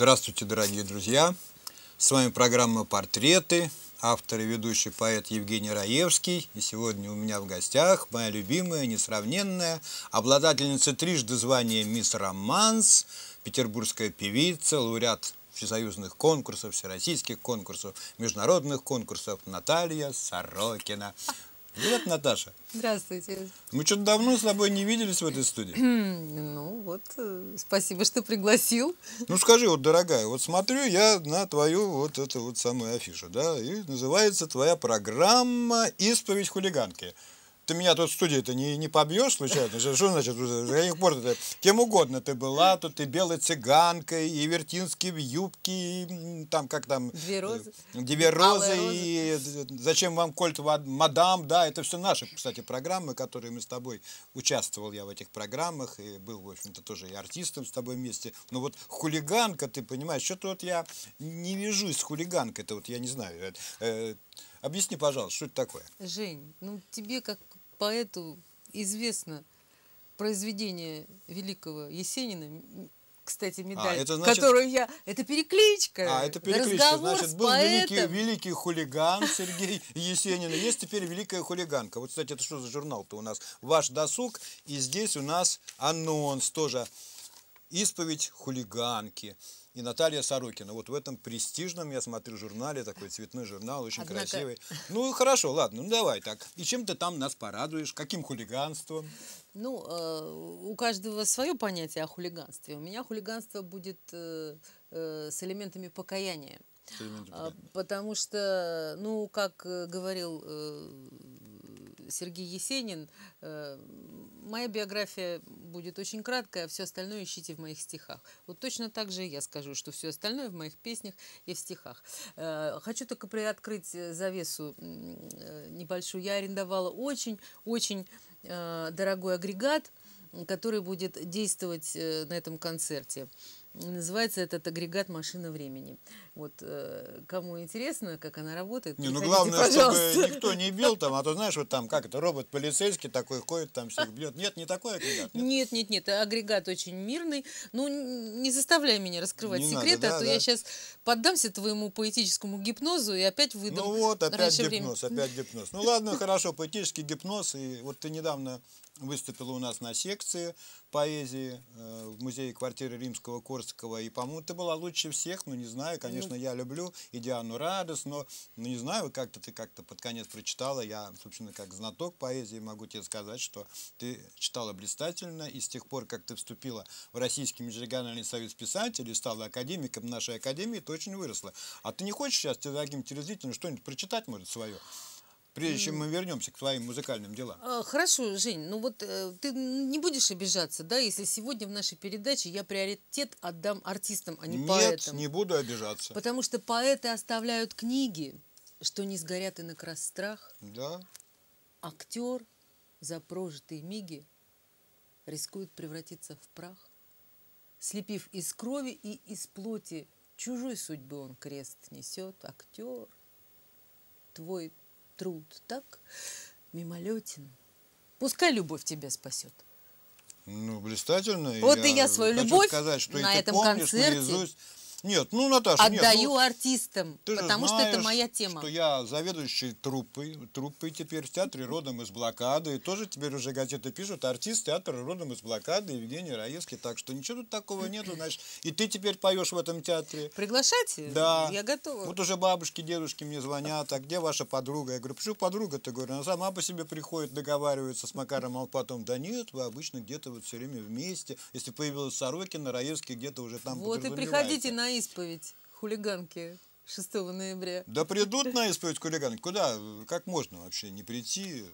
Здравствуйте, дорогие друзья! С вами программа «Портреты», автор и ведущий поэт Евгений Раевский. И сегодня у меня в гостях моя любимая, несравненная, обладательница трижды звания «Мисс Романс», петербургская певица, лауреат всесоюзных конкурсов, всероссийских конкурсов, международных конкурсов Наталья Сорокина. Привет, Наташа. Здравствуйте. Мы что-то давно с тобой не виделись в этой студии. Ну вот, э, спасибо, что пригласил. Ну скажи, вот, дорогая, вот смотрю я на твою вот эту вот самую афишу, да, и называется твоя программа «Исповедь хулиганки» ты меня тут в студии-то не, не побьешь случайно? Что значит, с каких пор ты кем угодно ты была, тут и белой цыганкой, и вертинские в юбке, и там как там... Две розы. Две розы, и зачем вам кольт мадам, да, это все наши, кстати, программы, которые мы с тобой, участвовал я в этих программах, и был, в общем-то, тоже и артистом с тобой вместе. Но вот хулиганка, ты понимаешь, что-то вот я не вяжусь с хулиганкой, это вот я не знаю. Э, объясни, пожалуйста, что это такое? Жень, ну тебе как поэту известно произведение великого Есенина, кстати, медаль, а, это значит... которую я... Это перекличка. А, это перекличка. Разговор значит, был великий, великий хулиган Сергей Есенин. Есть теперь великая хулиганка. Вот, кстати, это что за журнал-то у нас? Ваш досуг. И здесь у нас анонс тоже. Исповедь хулиганки и Наталья Сорокина. Вот в этом престижном, я смотрю, журнале, такой цветной журнал, очень Однако... красивый. Ну, хорошо, ладно, ну давай так. И чем ты там нас порадуешь? Каким хулиганством? Ну, э, у каждого свое понятие о хулиганстве. У меня хулиганство будет э, э, с элементами покаяния. А, потому что, ну, как э, говорил э, Сергей Есенин, э, моя биография будет очень краткая, а все остальное ищите в моих стихах. Вот точно так же я скажу, что все остальное в моих песнях и в стихах. Хочу только приоткрыть завесу небольшую. Я арендовала очень-очень дорогой агрегат, который будет действовать на этом концерте. Называется этот агрегат «Машина времени». Вот э, кому интересно, как она работает, Не, ну главное, пожалуйста. чтобы никто не бил там, а то знаешь, вот там, как это, робот полицейский такой ходит, там всех бьет. Нет, не такой агрегат. Нет, нет, нет, агрегат очень мирный. Ну, не заставляй меня раскрывать не секреты, надо, да, а то да. я сейчас поддамся твоему поэтическому гипнозу и опять выйду Ну вот, опять гипноз, время. опять гипноз. Ну ладно, хорошо, поэтический гипноз. И вот ты недавно выступила у нас на секции поэзии э, в музее квартиры Римского Корсакова. И, по-моему, ты была лучше всех, ну, не знаю, конечно, ну, я люблю и Диану Радос, но, ну, не знаю, как-то ты как-то под конец прочитала. Я, собственно, как знаток поэзии могу тебе сказать, что ты читала блистательно, и с тех пор, как ты вступила в Российский межрегиональный союз писателей, стала академиком нашей академии, ты очень выросла. А ты не хочешь сейчас дорогим телезрителям что-нибудь прочитать, может, свое? Прежде чем мы вернемся к твоим музыкальным делам. А, хорошо, Жень, ну вот э, ты не будешь обижаться, да, если сегодня в нашей передаче я приоритет отдам артистам, а не Нет, поэтам. Нет, не буду обижаться. Потому что поэты оставляют книги, что не сгорят и на крастрах. Да. Актер за прожитые миги рискует превратиться в прах. Слепив из крови и из плоти, чужой судьбы он крест несет. Актер, твой труд так мимолетен. Пускай любовь тебя спасет. Ну, блистательно. Вот я и я свою любовь сказать, что на этом помнишь концерте наизусть нет, ну, Наташа, Отдаю нет, ну, артистам, ты потому знаешь, что это моя тема. что я заведующий труппой, труппой теперь в театре родом из блокады, и тоже теперь уже газеты пишут, артист театра родом из блокады, Евгений Раевский, так что ничего тут такого нету, значит, и ты теперь поешь в этом театре. Приглашайте? Да. Я готова. Вот уже бабушки, дедушки мне звонят, а где ваша подруга? Я говорю, почему подруга? Ты говорю, она сама по себе приходит, договаривается с Макаром, а потом, да нет, вы обычно где-то вот все время вместе, если появилась Сорокина, Раевский где-то уже там Вот и приходите на исповедь хулиганки 6 ноября. Да придут на исповедь хулиганки. Куда? Как можно вообще не прийти?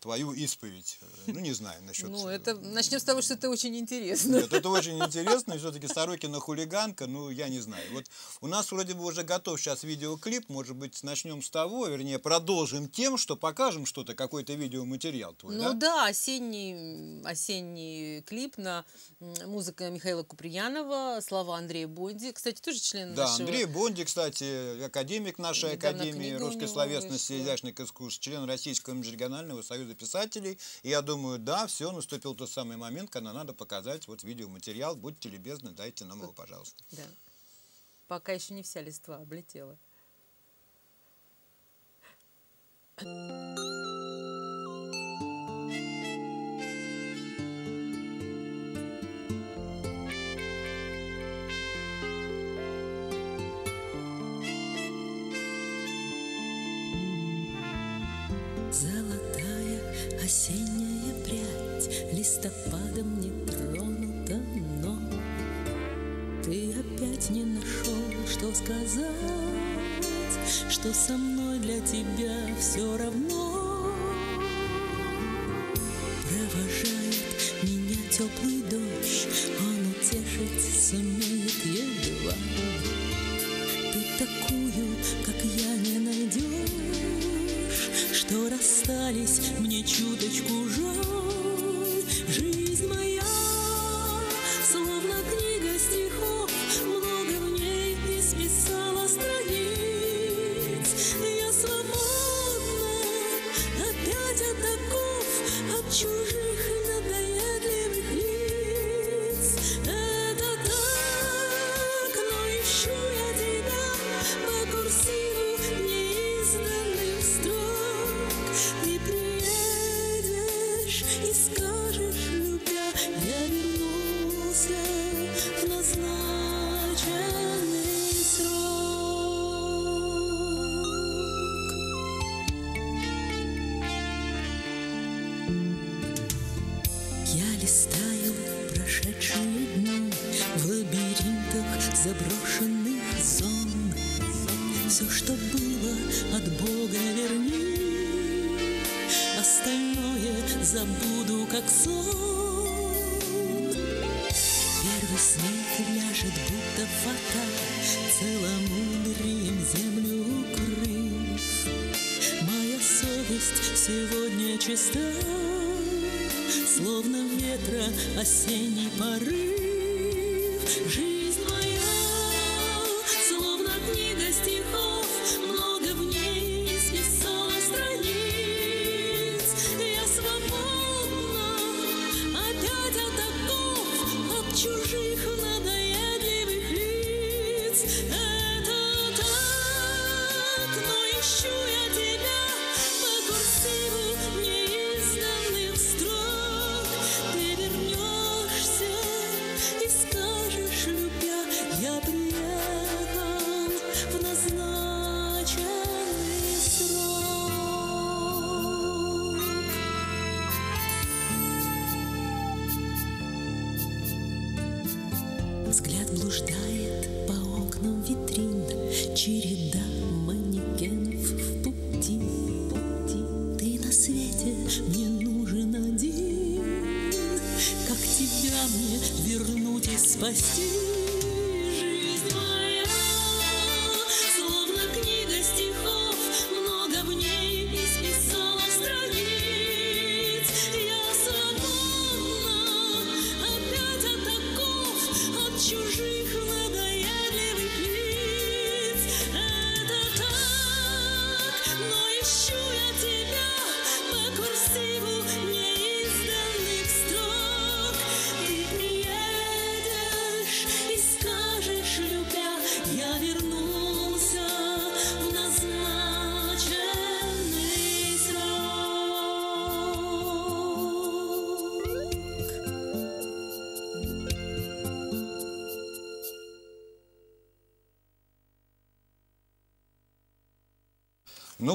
Твою исповедь. Ну, не знаю насчет... Ну, это начнем с того, что это очень интересно. Нет, это очень интересно, и все-таки Сорокина хулиганка, ну, я не знаю. Вот у нас вроде бы уже готов сейчас видеоклип, может быть, начнем с того, вернее, продолжим тем, что покажем что-то, какой-то видеоматериал твой, Ну да, да осенний, осенний клип на музыка Михаила Куприянова, слова Андрея Бонди, кстати, тоже член да, нашего... Андрей Бонди, кстати, академик нашей Академии русской словесности и изящных искусств, член Российского межрегионального Союза писателей. И я думаю, да, все, наступил тот самый момент, когда надо показать вот видеоматериал. Будьте любезны, дайте нам его, пожалуйста. Да. Пока еще не вся листва облетела. Золотая осенняя прядь Листопадом не тронута, но Ты опять не нашел, что сказать Что со мной для тебя все равно заброшенных зон. Все, что было от Бога верни. Остальное забуду, как сон. Первый снег ляжет, будто вода Целомудрием землю укрыв. Моя совесть сегодня чиста. Словно ветра осенний порыв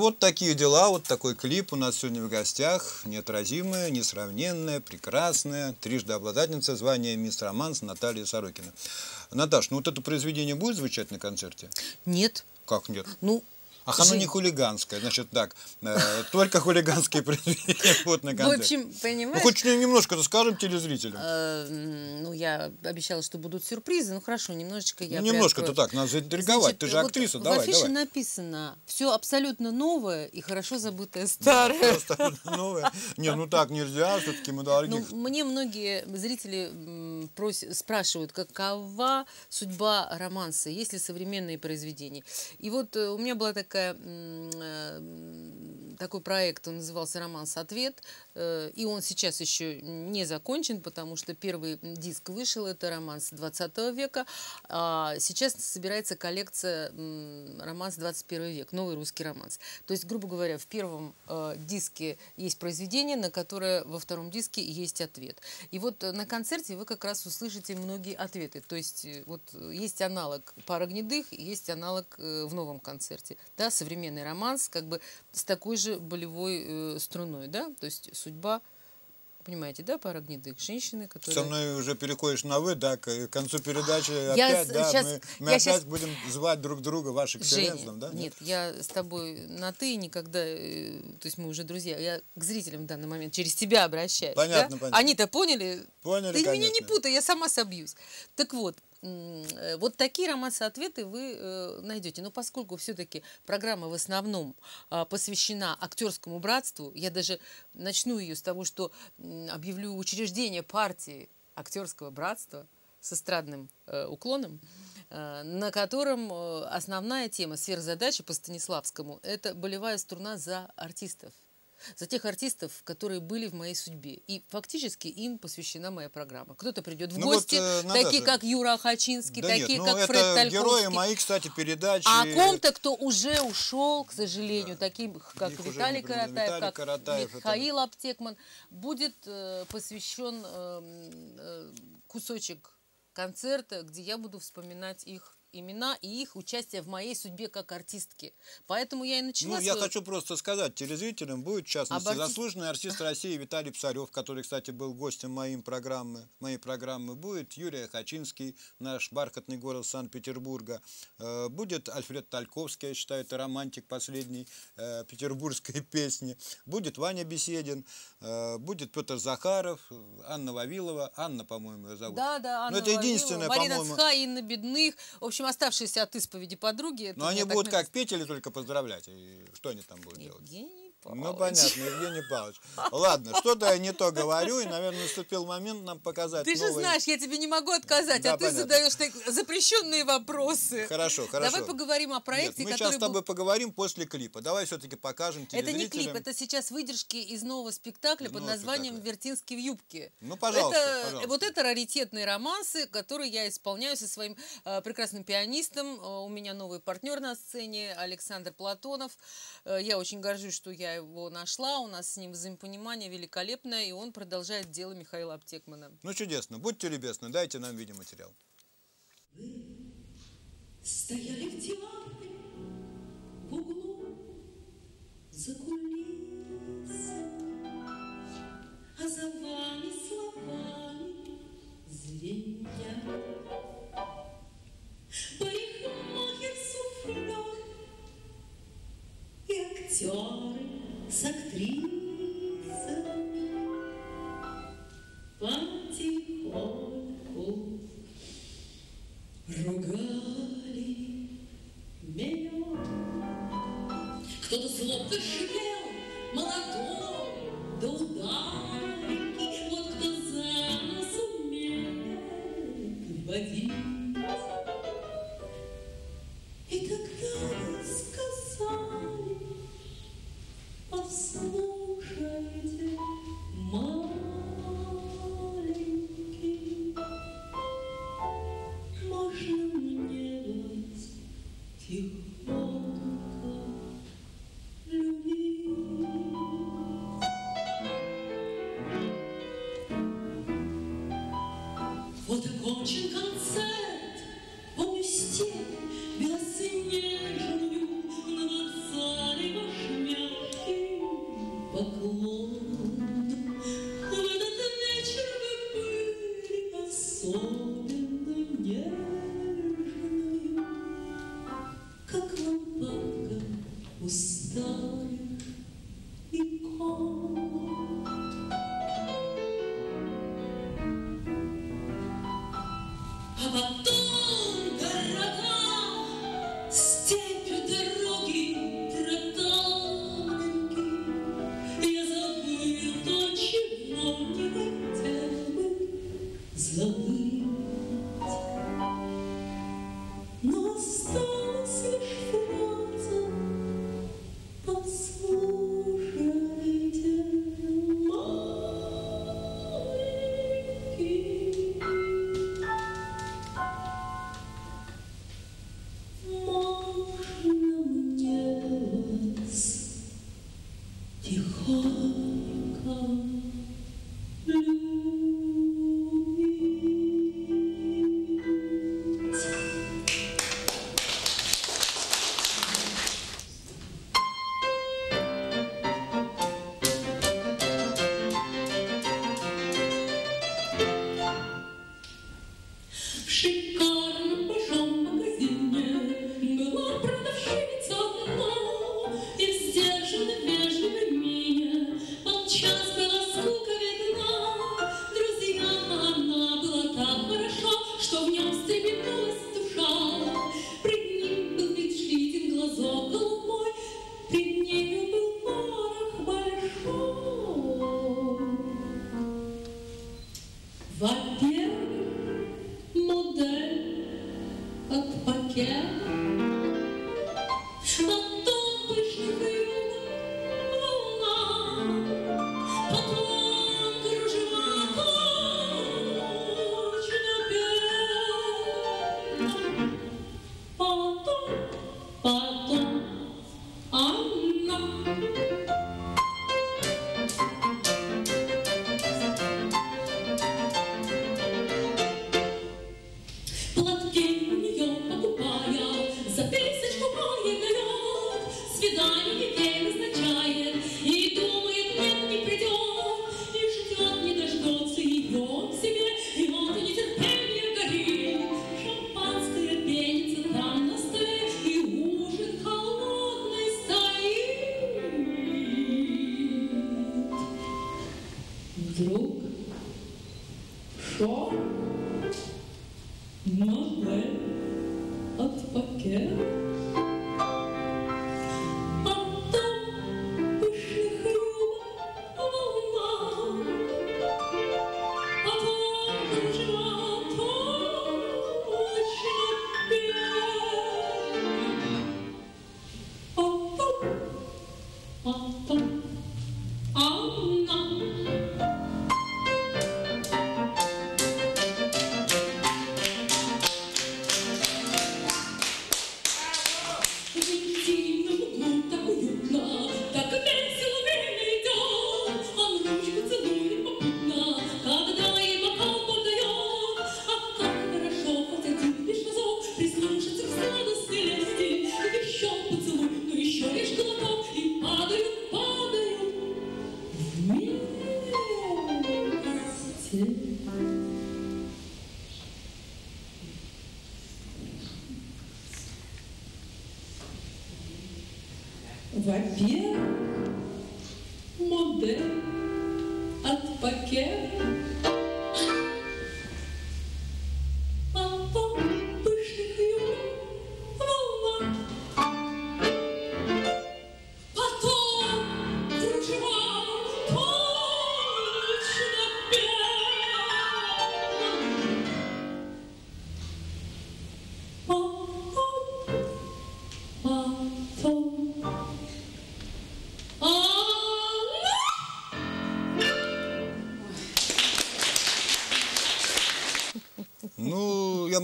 вот такие дела, вот такой клип у нас сегодня в гостях. Неотразимая, несравненная, прекрасная, трижды обладательница звания «Мисс Романс» Наталья Сорокина. Наташ, ну вот это произведение будет звучать на концерте? Нет. Как нет? Ну, Ах, оно не хулиганское. Значит так, э, только хулиганские произведения будут на в концерте. общем, Ну, понимаешь, хоть немножко расскажем телезрителям. э, ну, я обещала, что будут сюрпризы. Ну, хорошо, немножечко я Ну, немножко-то так, надо заинтриговать. Значит, Ты же вот актриса, в давай, афише давай. написано все абсолютно новое и хорошо забытое старое. Новое. Не, ну так нельзя, все-таки мы Ну, дорогих. мне многие зрители м, прос- спрашивают, какова судьба романса, есть ли современные произведения. И вот э, у меня была такая м, э, такой проект, он назывался «Романс Ответ», э, и он сейчас еще не закончен, потому что первый диск вышел, это романс 20 века, а сейчас собирается коллекция романс 21 век, новый русский романс. То есть, грубо говоря, в первом э, диске есть произведение, на которое во втором диске есть ответ. И вот на концерте вы как раз услышите многие ответы. То есть вот есть аналог «Пара гнедых», есть аналог в новом концерте. Да, современный романс, как бы с такой же болевой э, струной, да, то есть судьба Понимаете, да, пара гнедых женщины, которые... Со мной уже переходишь на «вы», да, к концу передачи я опять, да, сейчас, мы, мы опять сейчас... будем звать друг друга ваше экселленством, да? Нет, я с тобой на «ты» никогда, э, то есть мы уже друзья, я к зрителям в данный момент через тебя обращаюсь. Понятно, да? понятно. Они-то поняли? Поняли, Ты конечно. меня не путай, я сама собьюсь. Так вот, Э, вот такие романсы-ответы вы э, найдете. Но поскольку все-таки программа в основном а, посвящена актерскому братству, я даже начну ее с того, что объявлю учреждение партии актерского братства с эстрадным э, уклоном, на котором основная тема сверхзадачи по Станиславскому – это болевая струна за артистов за тех артистов, которые были в моей судьбе. И фактически им посвящена моя программа. Кто-то придет в ну гости, вот, э, такие как Юра Хачинский, да такие нет, ну как это Фред Тальковский. герои мои, кстати, передачи. А о ком-то, кто уже ушел, к сожалению, да. таким как Их Виталий Каратаев, Виталий как Каратаев, Михаил это... Аптекман, будет э, посвящен э, э, кусочек концерта, где я буду вспоминать их имена и их участие в моей судьбе как артистки. Поэтому я и начала... Ну, я хочу просто сказать телезрителям, будет, в частности, артист... заслуженный артист России Виталий Псарев, который, кстати, был гостем моим программы, моей программы, будет. Юрий Хачинский, наш бархатный город Санкт-Петербурга, э, будет Альфред Тальковский, я считаю, это романтик последней э, петербургской песни, будет Ваня Беседин, э, будет Петр Захаров, Анна Вавилова, Анна, по-моему, ее зовут. Да, да, Анна Но это единственное, по-моему... Марина Цха, Инна Бедных, в общем, общем, оставшиеся от исповеди подруги. Но они будут как петь или только поздравлять? И что они там будут делать? Павлович. Ну, понятно, Евгений Павлович. Ладно, что-то я не то говорю, и, наверное, наступил момент нам показать Ты новые... же знаешь, я тебе не могу отказать, да, а понятно. ты задаешь так запрещенные вопросы. Хорошо, хорошо. Давай поговорим о проекте, Нет, мы сейчас с тобой поговорим после клипа. Давай все-таки покажем Это не клип, это сейчас выдержки из нового спектакля из под нового названием спектакля. «Вертинский в юбке». Ну, пожалуйста, это, пожалуйста. Вот это раритетные романсы, которые я исполняю со своим э, прекрасным пианистом. Э, у меня новый партнер на сцене, Александр Платонов. Э, я очень горжусь, что я его нашла у нас с ним взаимопонимание великолепное, и он продолжает дело Михаила Аптекмана. Ну, чудесно. Будьте любезны, дайте нам видеоматериал. Вы стояли в театре в углу за кулисами, а за вами словами звенья. Парикмахер, и актеры с актрисами потихоньку ругали меня. Кто-то злобно шипел, молодой, да ударки, вот кто за нас умеет водить.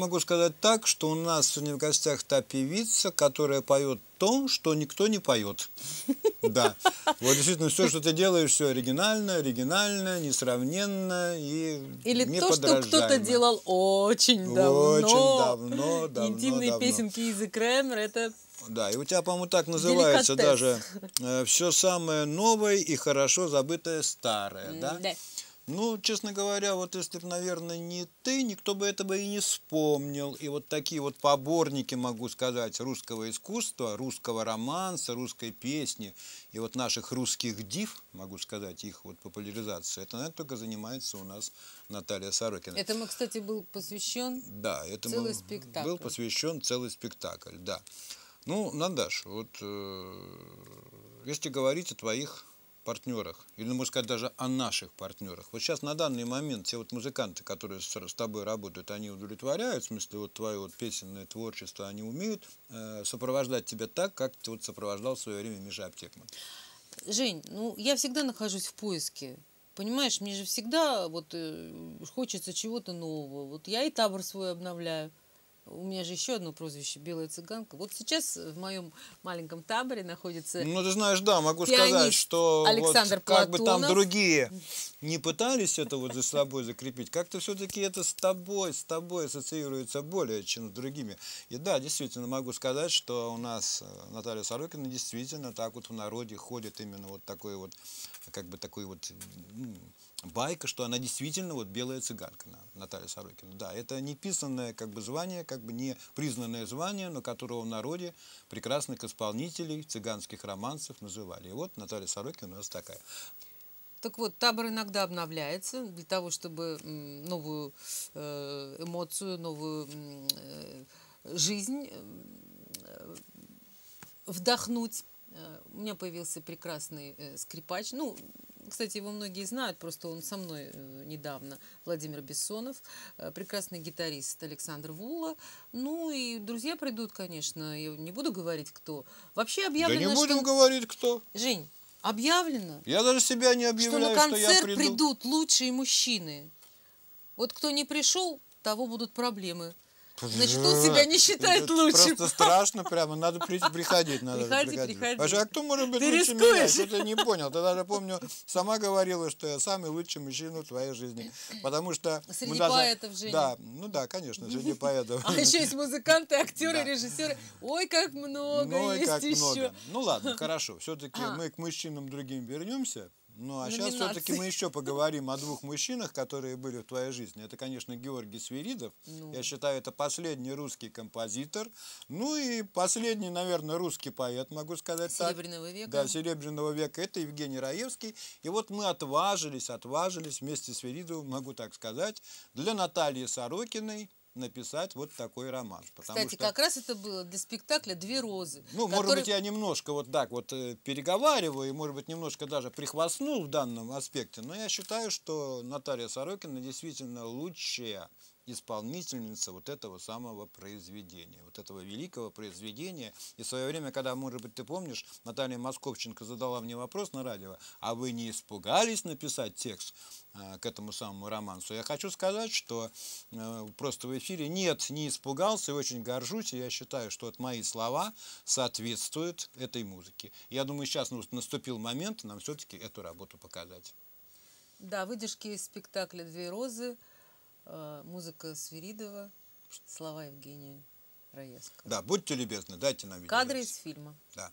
Могу сказать так, что у нас сегодня в гостях та певица, которая поет то, что никто не поет. Да. Вот действительно, все, что ты делаешь, все оригинально, оригинально, несравненно и Или то, что кто-то делал очень давно. Очень давно, давно, Интимные давно. песенки из Кремер, это Да, и у тебя, по-моему, так называется даже Деликатес. все самое новое и хорошо забытое старое, м, да? да. Ну, честно говоря, вот если бы, наверное, не ты, никто бы этого и не вспомнил. И вот такие вот поборники, могу сказать, русского искусства, русского романса, русской песни и вот наших русских див, могу сказать, их вот популяризация, это, наверное, только занимается у нас Наталья Сорокина. Этому, кстати, был посвящен Да, этому Целый спектакль. был посвящен целый спектакль, да. Ну, Надаш, вот э, если говорить о твоих партнерах, или, можно сказать, даже о наших партнерах. Вот сейчас на данный момент те вот музыканты, которые с, с тобой работают, они удовлетворяют, в смысле, вот твое вот песенное творчество, они умеют э, сопровождать тебя так, как ты вот сопровождал в свое время Миша Аптекман. Жень, ну я всегда нахожусь в поиске. Понимаешь, мне же всегда вот э, хочется чего-то нового. Вот я и табор свой обновляю. У меня же еще одно прозвище «Белая цыганка». Вот сейчас в моем маленьком таборе находится... Ну, ты знаешь, да, могу сказать, что Александр вот как бы там Платонов. другие не пытались это вот за собой закрепить, как-то все-таки это с тобой, с тобой ассоциируется более, чем с другими. И да, действительно, могу сказать, что у нас э, Наталья Сорокина действительно так вот в народе ходит именно вот такой вот, как бы такой вот байка, что она действительно вот белая цыганка, на- Наталья Сорокина. Да, это не писанное как бы звание, как бы не признанное звание, но которого в народе прекрасных исполнителей цыганских романсов называли. И вот Наталья Сорокина у нас такая. Так вот, табор иногда обновляется для того, чтобы новую э, эмоцию, новую э, жизнь э, вдохнуть. Э, У меня появился прекрасный э, скрипач. Ну, кстати, его многие знают, просто он со мной э, недавно, Владимир Бессонов, прекрасный гитарист Александр Вула. Ну и друзья придут, конечно, я не буду говорить, кто. Вообще Да объявлено, не будем что... говорить, кто. Жень, объявлено, Я даже себя не что объявляю, на что, я концерт приду. придут лучшие мужчины. Вот кто не пришел, того будут проблемы. Значит, он себя не считает Это лучшим. Просто страшно прямо, надо при- приходить. Надо Приходи, приходить. приходи. Вообще, а кто может быть Ты лучше меня? рискуешь? Что-то я не понял. Ты даже, помню, сама говорила, что я самый лучший мужчина в твоей жизни. Потому что... мы Среди даже- поэтов, Женя. Да, ну да, конечно, среди поэтов. А еще есть музыканты, актеры, Да. режиссеры. Ой, как много и есть как еще. много. Ну ладно, хорошо. Все-таки А. мы к мужчинам другим вернемся. Ну а сейчас все-таки мы еще поговорим о двух мужчинах, которые были в твоей жизни. Это, конечно, Георгий Свиридов. Ну. Я считаю, это последний русский композитор. Ну и последний, наверное, русский поэт, могу сказать так. Серебряного века. Да, Серебряного века. Это Евгений Раевский. И вот мы отважились, отважились вместе с Свиридовым, могу так сказать, для Натальи Сорокиной написать вот такой роман. Кстати, что... как раз это было для спектакля «Две розы». Ну, может который- быть, я немножко вот так вот э, переговариваю, и, может быть, немножко даже прихвастнул в данном аспекте, но я считаю, что Наталья Сорокина действительно лучшая исполнительница вот этого самого произведения, вот этого великого произведения. И в свое время, когда, может быть, ты помнишь, Наталья Московченко задала мне вопрос на радио, а вы не испугались написать текст э, к этому самому романсу? Я хочу сказать, что э, просто в эфире нет, не испугался и очень горжусь, и я считаю, что вот мои слова соответствуют этой музыке. Я думаю, сейчас ну, наступил момент нам все-таки эту работу показать. Да, выдержки из спектакля «Две розы», музыка Свиридова, слова Евгения Раевского. Да, будьте любезны, дайте нам Кадры видеозапись. из фильма. Да.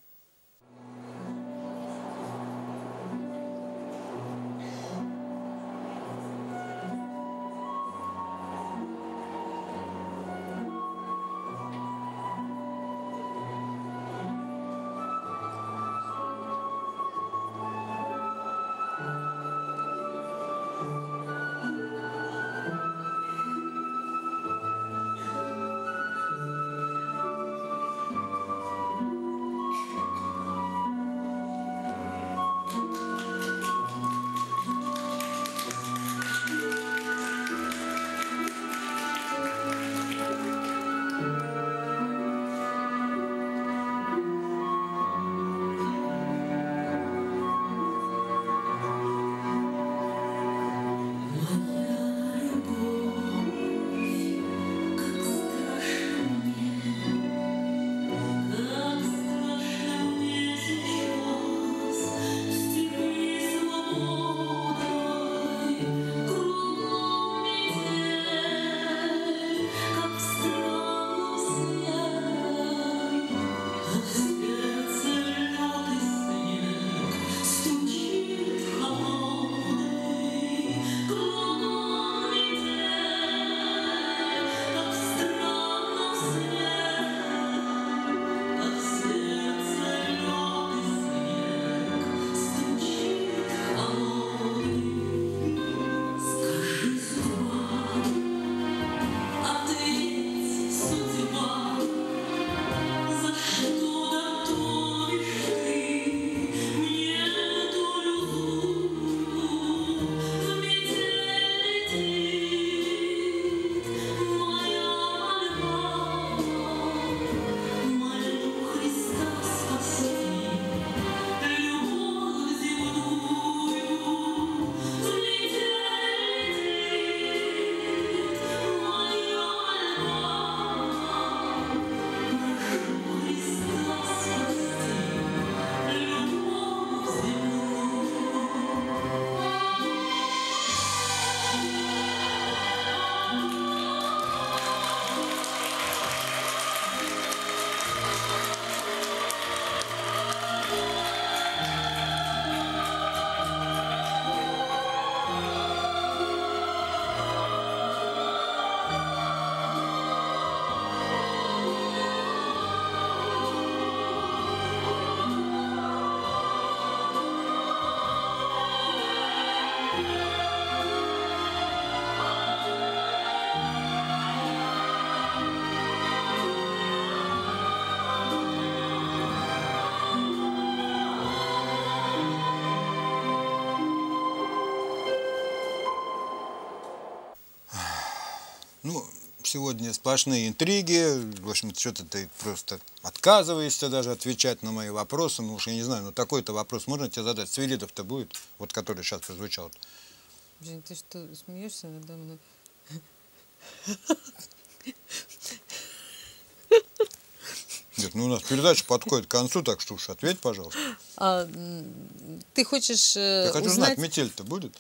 Сегодня сплошные интриги. В общем, что-то ты просто отказываешься даже отвечать на мои вопросы. Ну уж я не знаю, ну такой-то вопрос можно тебе задать? Свиридов-то будет, вот который сейчас прозвучал. Жень, ты что, смеешься надо мной? Нет, ну у нас передача подходит к концу, так что уж ответь, пожалуйста. А, ты хочешь э, Я хочу узнать... знать, метель-то будет?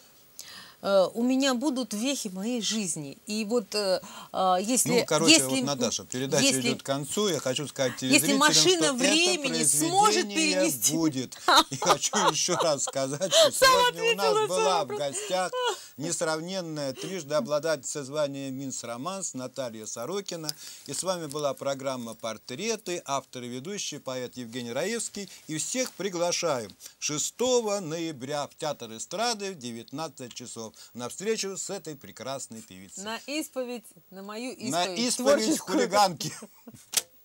Э, у меня будут вехи моей жизни. И вот э, э, если... Ну, короче, если, вот, Наташа, передача если- идет к концу. Я хочу сказать Если телезрителям, машина что времени это сможет перенести- будет. И хочу еще раз сказать, что сегодня у нас была в гостях несравненная трижды обладательница звания Минс Романс Наталья Сорокина. И с вами была программа «Портреты», автор и ведущий поэт Евгений Раевский. И всех приглашаем 6 ноября в Театр эстрады в 19 часов на встречу с этой прекрасной певицей. На исповедь, на мою исповедь. На исповедь хулиганки.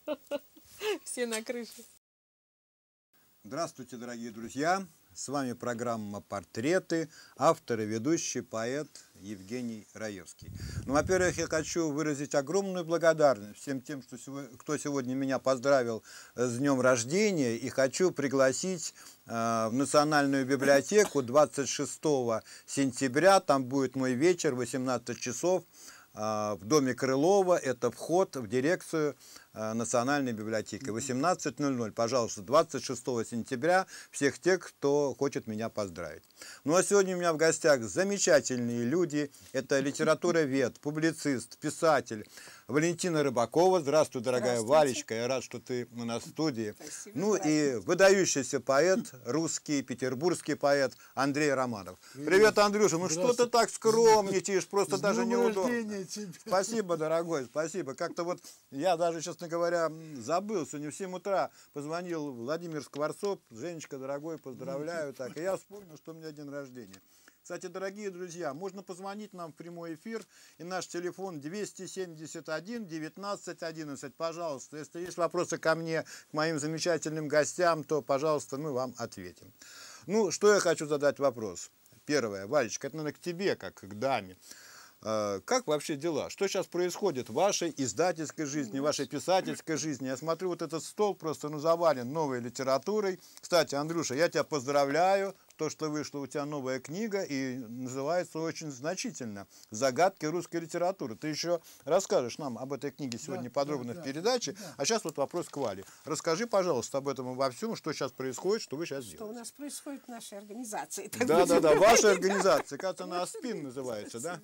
Все на крыше. Здравствуйте, дорогие друзья! С вами программа «Портреты», автор и ведущий поэт Евгений Раевский. Ну, во-первых, я хочу выразить огромную благодарность всем тем, что кто сегодня меня поздравил с днем рождения, и хочу пригласить э, в Национальную библиотеку 26 сентября, там будет мой вечер, 18 часов, э, в доме Крылова, это вход в дирекцию Национальной библиотеки. 18.00, пожалуйста, 26 сентября, всех тех, кто хочет меня поздравить. Ну а сегодня у меня в гостях замечательные люди. Это литературовед, публицист, писатель Валентина Рыбакова. Здравствуй, дорогая. Валечка, я рад, что ты у нас в студии. Спасибо, ну и выдающийся поэт, русский, петербургский поэт Андрей Романов. Привет, Андрюша, ну что ты так скромничаешь, просто даже неудобно. Спасибо, дорогой, спасибо. Как-то вот я даже, честно говоря, забыл. Сегодня в 7 утра позвонил Владимир Скворцов. Женечка, дорогой, поздравляю. Так, и я вспомнил, что у меня день рождения. Кстати, дорогие друзья, можно позвонить нам в прямой эфир. И наш телефон 271 19 11. Пожалуйста, если есть вопросы ко мне, к моим замечательным гостям, то, пожалуйста, мы вам ответим. Ну, что я хочу задать вопрос. Первое, Валечка, это, наверное, к тебе, как к даме. Э, Как вообще дела? Что сейчас происходит в вашей издательской жизни, в вашей писательской жизни? Я смотрю, вот этот стол просто ну, завален новой литературой. Кстати, Андрюша, я тебя поздравляю. То, что вышла у тебя новая книга и называется очень значительно «Загадки русской литературы». Ты еще расскажешь нам об этой книге сегодня Да, подробно да, в да, передаче. да. А сейчас вот вопрос к Вале. Расскажи, пожалуйста, об этом обо всем, что сейчас происходит, что вы сейчас Что у делаете. нас происходит в нашей организации? так Да, да, будем да, ваша организация, кажется, она АСПИН называется, да?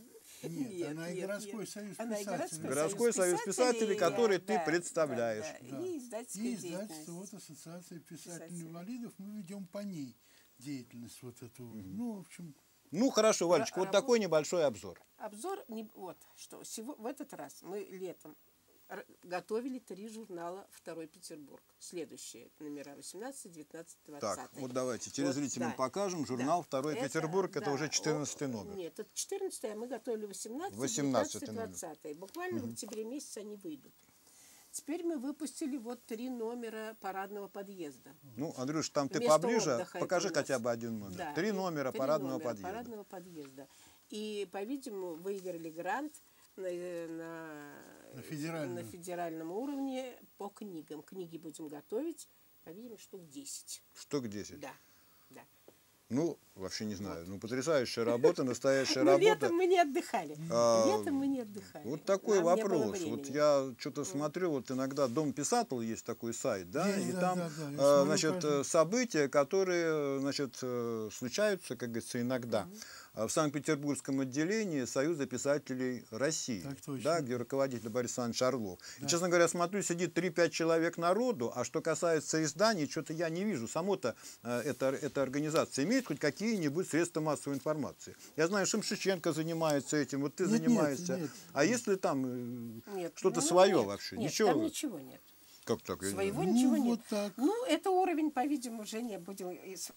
Нет, Нет, она и нет, городской нет. союз Она и писателей. Городской союз писателей, который ты да, представляешь. да, да. И издательская И издательство, вот ассоциация писателей Писателей. инвалидов, мы ведем по ней деятельность вот эту. Ну, в общем, Ну, хорошо, Валечка, вот Ра- такой небольшой обзор. Обзор, не, вот, что сего, в этот раз мы летом р- готовили три журнала «Второй Петербург». Следующие номера 18, 19, 20. Так, вот давайте телезрителям да. покажем. Журнал Да. «Второй Это, Петербург» это да, уже о- 14 номер. Нет, это 14 а мы готовили 18, 18 19, номер. 20. Буквально в октябре месяце они выйдут. Теперь мы выпустили вот три номера парадного подъезда. Ну, Андрюш, там ты Место поближе, покажи это хотя бы один номер. Да, Три номера три парадного номера подъезда. парадного подъезда. И, по-видимому, выиграли грант на, э, на, На федеральном. на федеральном уровне по книгам. Книги будем готовить, по-видимому, штук 10. Штук 10. Да, да. Ну, вообще не знаю. Ну, потрясающая работа, настоящая работа. летом мы не отдыхали. А, летом мы не отдыхали. Вот такой вопрос. Вот я что-то смотрю, вот иногда Дом писателя есть такой сайт, да, и там, э, значит, э, события, которые, значит, случаются, как говорится, иногда. А В Санкт-Петербургском отделении Союза писателей России, Так точно. да, где руководитель Борис Александрович Орлов. И, честно говоря, смотрю, сидит 3-5 человек народу, а что касается изданий, что-то я не вижу. Само-то э, эта, эта организация имеет хоть какие-нибудь средства массовой информации. Я знаю, что Шевченко занимается этим, вот ты Нет, нет, занимаешься. нет. А если там э, что-то ну, свое нет, вообще? Нет, ничего? там ничего нет. Как так? Я не Своего знаю. ничего Ну, нет. вот так. Ну, это уровень, по-видимому, уже не будем...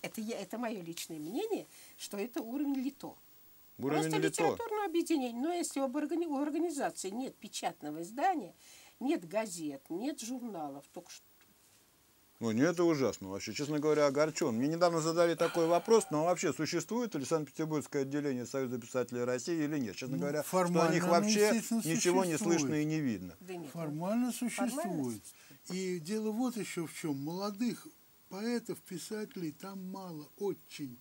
Это, я, это мое личное мнение, что это уровень лито. Уровень Просто ли то? литературное объединение. Но если об органи- у организации нет печатного издания, нет газет, нет журналов, только что Ну, не это ужасно вообще. Честно говоря, огорчен. Мне недавно задали такой вопрос, но вообще существует ли Санкт-Петербургское отделение Союза писателей России или нет? Честно Ну, говоря, что о них вообще ничего не существует. слышно и не видно. Да нет. Формально существует. Формально И дело вот еще в чем. Молодых поэтов, писателей там мало, очень.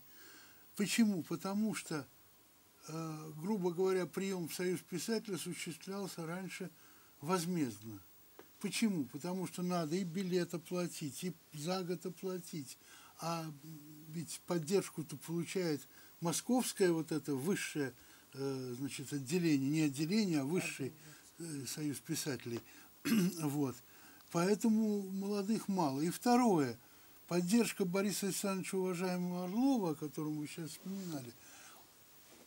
Почему? Потому что, э, грубо говоря, прием в Союз писателей осуществлялся раньше возмездно. Почему? Потому что надо и билет оплатить, и за год оплатить. А ведь поддержку-то получает московское вот это высшее э, значит, отделение, не отделение, а высший э, союз писателей. вот. Поэтому молодых мало. И второе, поддержка Бориса Александровича, уважаемого Орлова, о котором вы сейчас вспоминали,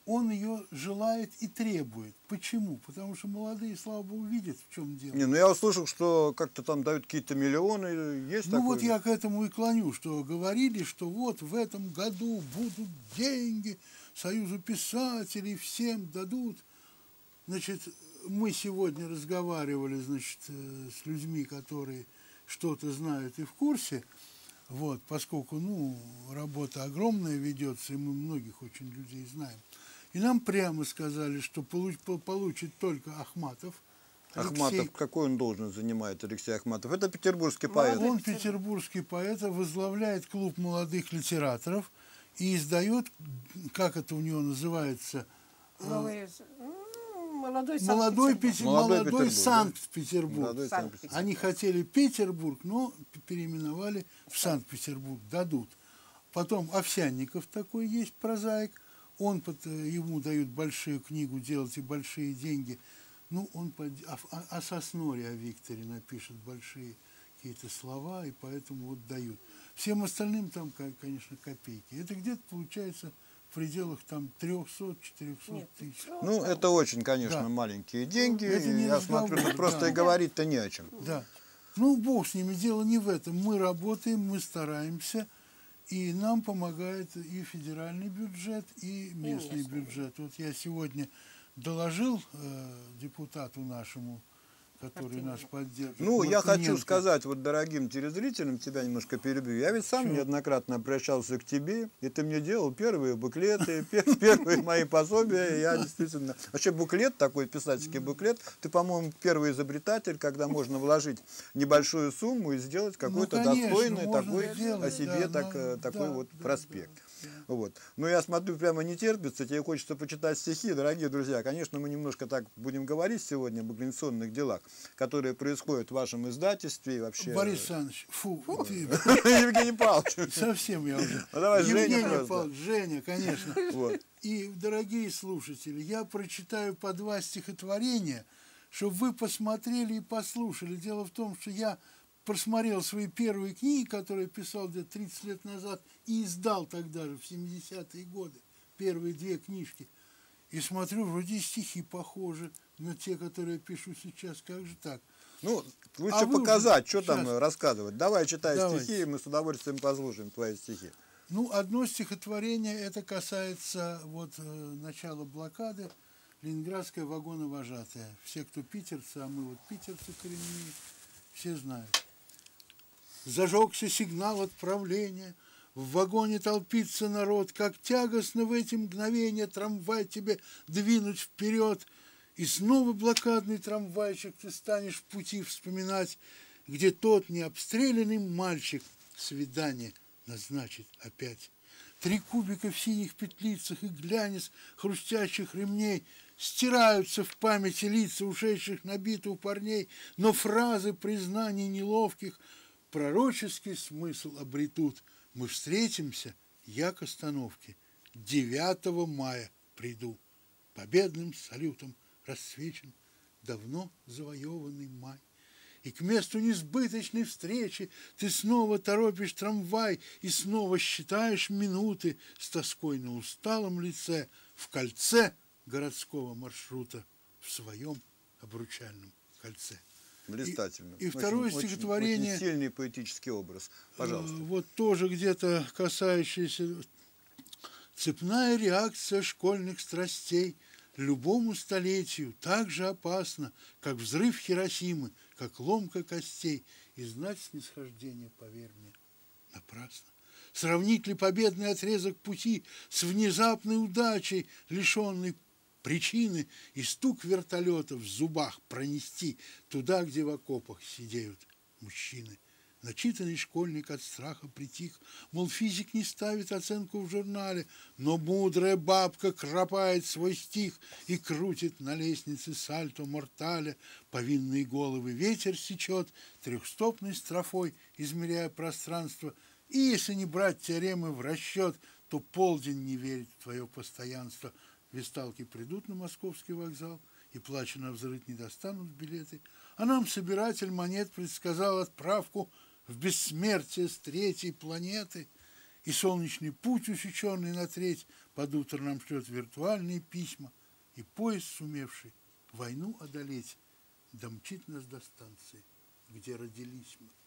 он ее желает и требует. Почему? Потому что молодые, слава богу, видят, в чем дело. Не, ну я услышал, что как-то там дают какие-то миллионы. Есть Ну такое? вот я к этому и клоню, что говорили, что вот в этом году будут деньги, Союзу писателей всем дадут. Значит, мы сегодня разговаривали, значит, э, с людьми, которые что-то знают и в курсе, вот, поскольку, ну, работа огромная ведется, и мы многих очень людей знаем. И нам прямо сказали, что получ- по- получит только Ахматов. Алексей Ахматов, какой он должность занимает, Алексей Ахматов? Это петербургский поэт. Он петербургский поэт, возглавляет клуб молодых литераторов и издает, как это у него называется, Новый, м, молодой Санкт-Петербург. Пете- Молодой? Санкт-Петербург. Санкт-Петербург. Санкт-Петербург. Они хотели Петербург, но переименовали в Санкт-Петербург, дадут. Потом Овсянников такой есть, прозаик. Он, под- э, ему дают большую книгу делать и большие деньги. Ну, он под- о, о- о Сосноре, о Викторе напишет большие какие-то слова, и поэтому вот дают. Всем остальным там, ко- конечно, копейки. Это где-то получается в пределах там 300-400 Нет, тысяч. Ну, это очень, конечно, Да. маленькие деньги. Это не я смотрю, тут просто да. и говорить-то не о чем. Да. Ну, бог с ними, дело не в этом. Мы работаем, мы стараемся, и нам помогает и федеральный бюджет, и местный местный. бюджет. Вот я сегодня доложил э, депутату нашему, который нас поддерживает. Ну, я хочу сказать вот дорогим телезрителям, тебя немножко перебью. Я ведь сам Чего? неоднократно обращался к тебе, и ты мне делал первые буклеты, пер- первые мои пособия. Я действительно... Вообще буклет, такой писательский буклет, ты, по-моему, первый изобретатель, когда можно вложить небольшую сумму и сделать какой-то Ну, достойный такой о себе э, такой вот проспект. Да. Вот. Но я смотрю, прямо не терпится, тебе хочется почитать стихи, дорогие друзья. Конечно, мы немножко так будем говорить сегодня об организационных делах, которые происходят в вашем издательстве и вообще... Борис Александрович, фу, ты- Евгений Павлович. совсем я уже. Ну, давай, Женя Евгений просто. Павлович, Женя, конечно. Вот. И, дорогие слушатели, я прочитаю по два стихотворения, чтобы вы посмотрели и послушали. Дело в том, что я просмотрел свои первые книги, которые писал где-то 30 лет назад, и издал тогда же, в 70-е годы, первые две книжки. И смотрю, вроде стихи похожи на те, которые я пишу сейчас. Как же так? Ну, лучше А уже- показать, что там Сейчас. рассказывать. Давай, читай Давайте. стихи, и мы с удовольствием послушаем твои стихи. Ну, одно стихотворение, это касается вот э, начала блокады, Ленинградская вагоновожатая. Все, кто питерцы, а мы вот питерцы коренные, все знают. Зажегся сигнал отправления, в вагоне толпится народ, как тягостно в эти мгновения трамвай тебе двинуть вперед. И снова блокадный трамвайчик ты станешь в пути вспоминать, где тот необстрелянный мальчик свидание назначит опять. Три кубика в синих петлицах и глянец хрустящих ремней стираются в памяти лица ушедших на битву парней, но фразы признаний неловких пророческий смысл обретут. Мы встретимся, я к остановке, 9 мая приду. Победным салютом рассвечен давно завоеванный май. И к месту несбыточной встречи ты снова торопишь трамвай и снова считаешь минуты с тоской на усталом лице в кольце городского маршрута в своем обручальном кольце. Блистательно. и второе Очень- стихотворение- Очень сильный поэтический образ. Пожалуйста. Э, Вот тоже где-то касающаяся цепная реакция школьных страстей любому столетию так же опасна, как взрыв Хиросимы, как ломка костей. и знать снисхождение, поверь мне, напрасно. Сравнить ли победный отрезок пути с внезапной удачей, лишенной причины, и стук вертолетов в зубах пронести туда, где в окопах сидеют мужчины – Начитанный школьник от страха притих, мол, физик не ставит оценку в журнале, но мудрая бабка кропает свой стих и крутит на лестнице сальто мортале, повинные головы ветер сечет, трехстопной строфой измеряя пространство, и если не брать теоремы в расчет, то полдень не верит в твое постоянство. Весталки придут на московский вокзал, и, плача на взрыв, не достанут билеты, а нам собиратель монет предсказал отправку в бессмертие с третьей планеты, и солнечный путь, усеченный на треть, под утро нам шлет виртуальные письма, и поезд, сумевший войну одолеть, домчит нас до станции, где родились мы.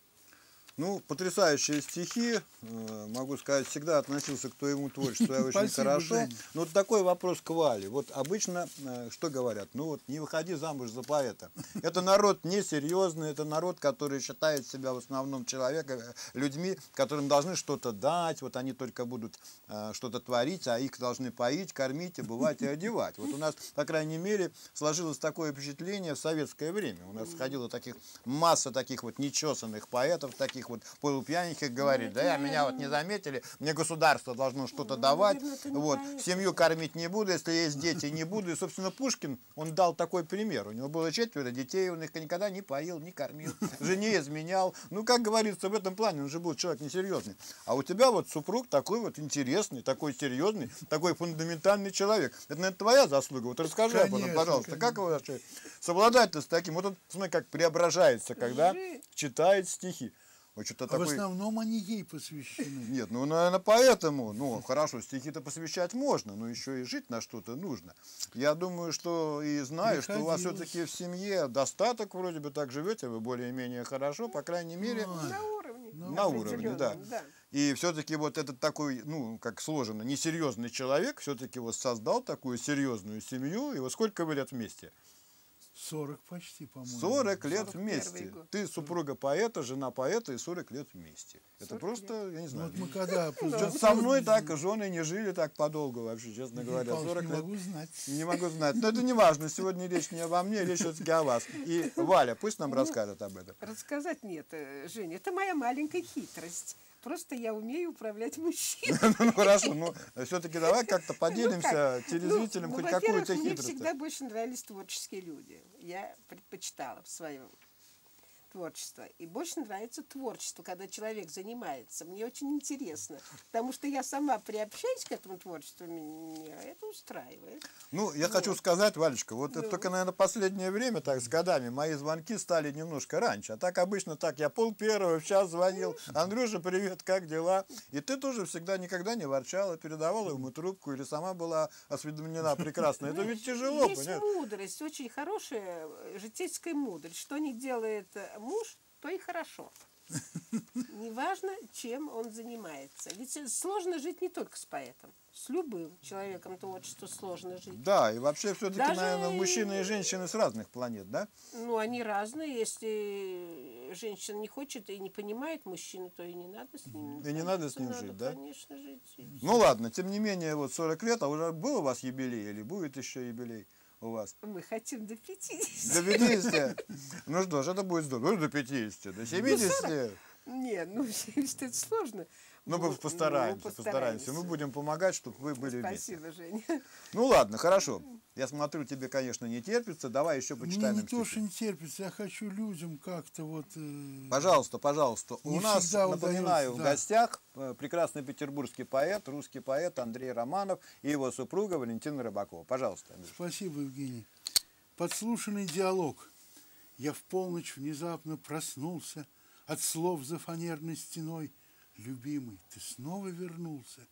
Ну, потрясающие стихи. Э, могу сказать, всегда относился к твоему творчеству очень хорошо. Но вот такой вопрос к Вале. Вот обычно э, что говорят? Ну вот не выходи замуж за поэта. Это народ несерьезный, это народ, который считает себя в основном человека, э, людьми, которым должны что-то дать, вот они только будут что-то творить, а их должны поить, кормить, обувать и одевать. Вот у нас, по крайней мере, сложилось такое впечатление в советское время. У нас ходила таких масса таких вот нечесанных поэтов, таких таких вот полупьяненьких говорит, ну, да, меня вот не заметили, мне государство должно что-то ну, давать, вот, семью кормить не буду, если есть дети, не буду. И, собственно, Пушкин, он дал такой пример. У него было четверо детей, он их никогда не поил, не кормил, жене изменял. Ну, как говорится, в этом плане он же был человек несерьезный. А у тебя вот супруг такой вот интересный, такой серьезный, такой фундаментальный человек. Это, наверное, твоя заслуга. Вот расскажи конечно, об этом, пожалуйста. Конечно. Как его вообще совладать с таким? Вот он, смотри, как преображается, когда читает стихи. Вот что-то а такой... в основном они ей посвящены. Нет, ну, наверное, поэтому. Ну, хорошо, стихи-то посвящать можно, но еще и жить на что-то нужно. Я думаю, что и знаю, что у вас все-таки в семье достаток, вроде бы так живете, вы более-менее хорошо, по крайней мере... Ну, на уровне. На уровне, да. да. И все-таки вот этот такой, ну, как сложено, несерьезный человек все-таки вот создал такую серьезную семью. И вот сколько вы лет вместе? 40 почти, по-моему. 40 лет вместе. Год. Ты супруга поэта, жена поэта и 40 лет вместе. Это просто, лет. я не знаю. Вот мы когда... Со мной так, жены не жили так подолгу вообще, честно говоря. 40 не могу знать. Не могу знать. Но это не важно. Сегодня речь не обо мне, речь все-таки о вас. И Валя, пусть нам ну, расскажет об этом. Рассказать нет, э, Женя. Это моя маленькая хитрость. Просто я умею управлять мужчиной. Ну хорошо, но все-таки давай как-то ну, поделимся телезрителям ну, хоть какую-то хитрость. Мне всегда больше нравились творческие люди. Я предпочитала в своем творчество. И больше нравится творчество, когда человек занимается. Мне очень интересно, потому что я сама приобщаюсь к этому творчеству, меня это устраивает. Ну, я вот. хочу сказать, Валечка, вот ну. это только, наверное, последнее время, так, с годами, мои звонки стали немножко раньше. А так обычно так, я пол первого в час звонил. Андрюша, привет, как дела? И ты тоже всегда никогда не ворчала, передавала ему трубку или сама была осведомлена прекрасно. Это ведь тяжело, Есть мудрость, очень хорошая житейская мудрость. Что не делает э, муж, то и хорошо. Неважно, чем он занимается. Ведь сложно жить не только с поэтом. С любым человеком творчества сложно жить. Да, и вообще все-таки, Даже... наверное, мужчины и женщины с разных планет, да? Ну, они разные. Если женщина не хочет и не понимает мужчину, то и не надо с ним. И не надо с ним надо, жить, да? Конечно, жить. Ну ладно, тем не менее, вот 40 лет, а уже был у вас юбилей или будет еще юбилей? У вас? Мы хотим до 50. До 50? Ну что ж, это будет здорово. Ну, до 50, до 70. Ну, не, ну 70 это сложно. Ну, мы постараемся, ну, постараемся. Мы будем помогать, чтобы вы были Спасибо, вместе. Женя. Ну ладно, хорошо. Я смотрю, тебе, конечно, не терпится. Давай еще почитаем. Мне не то, что не терпится, я хочу людям как-то вот... Э... Пожалуйста, пожалуйста. У нас, напоминаю, удается, в гостях э, прекрасный петербургский поэт, русский поэт Андрей Романов и его супруга Валентина Рыбакова. Пожалуйста. Андрей. Спасибо, Евгений. Подслушанный диалог. Я в полночь внезапно проснулся от слов за фанерной стеной – любимый, ты снова вернулся?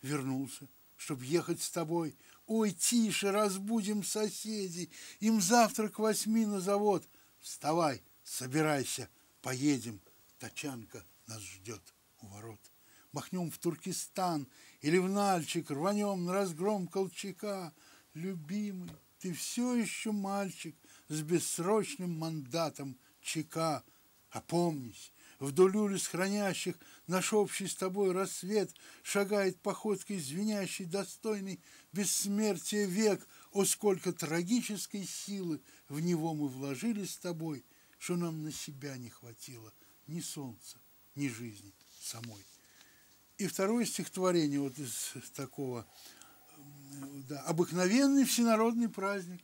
Вернулся, чтобы ехать с тобой. Ой, тише, разбудим соседей, им завтра к восьми на завод. Вставай, собирайся, поедем, тачанка нас ждет у ворот. Махнем в Туркестан или в Нальчик, рванем на разгром Колчака. Любимый, ты все еще мальчик с бессрочным мандатом ЧК. Опомнись, вдоль улиц хранящих наш общий с тобой рассвет шагает походкой звенящий, достойный бессмертия век. О, сколько трагической силы в него мы вложили с тобой, что нам на себя не хватило ни солнца, ни жизни самой. И второе стихотворение вот из такого да, обыкновенный всенародный праздник,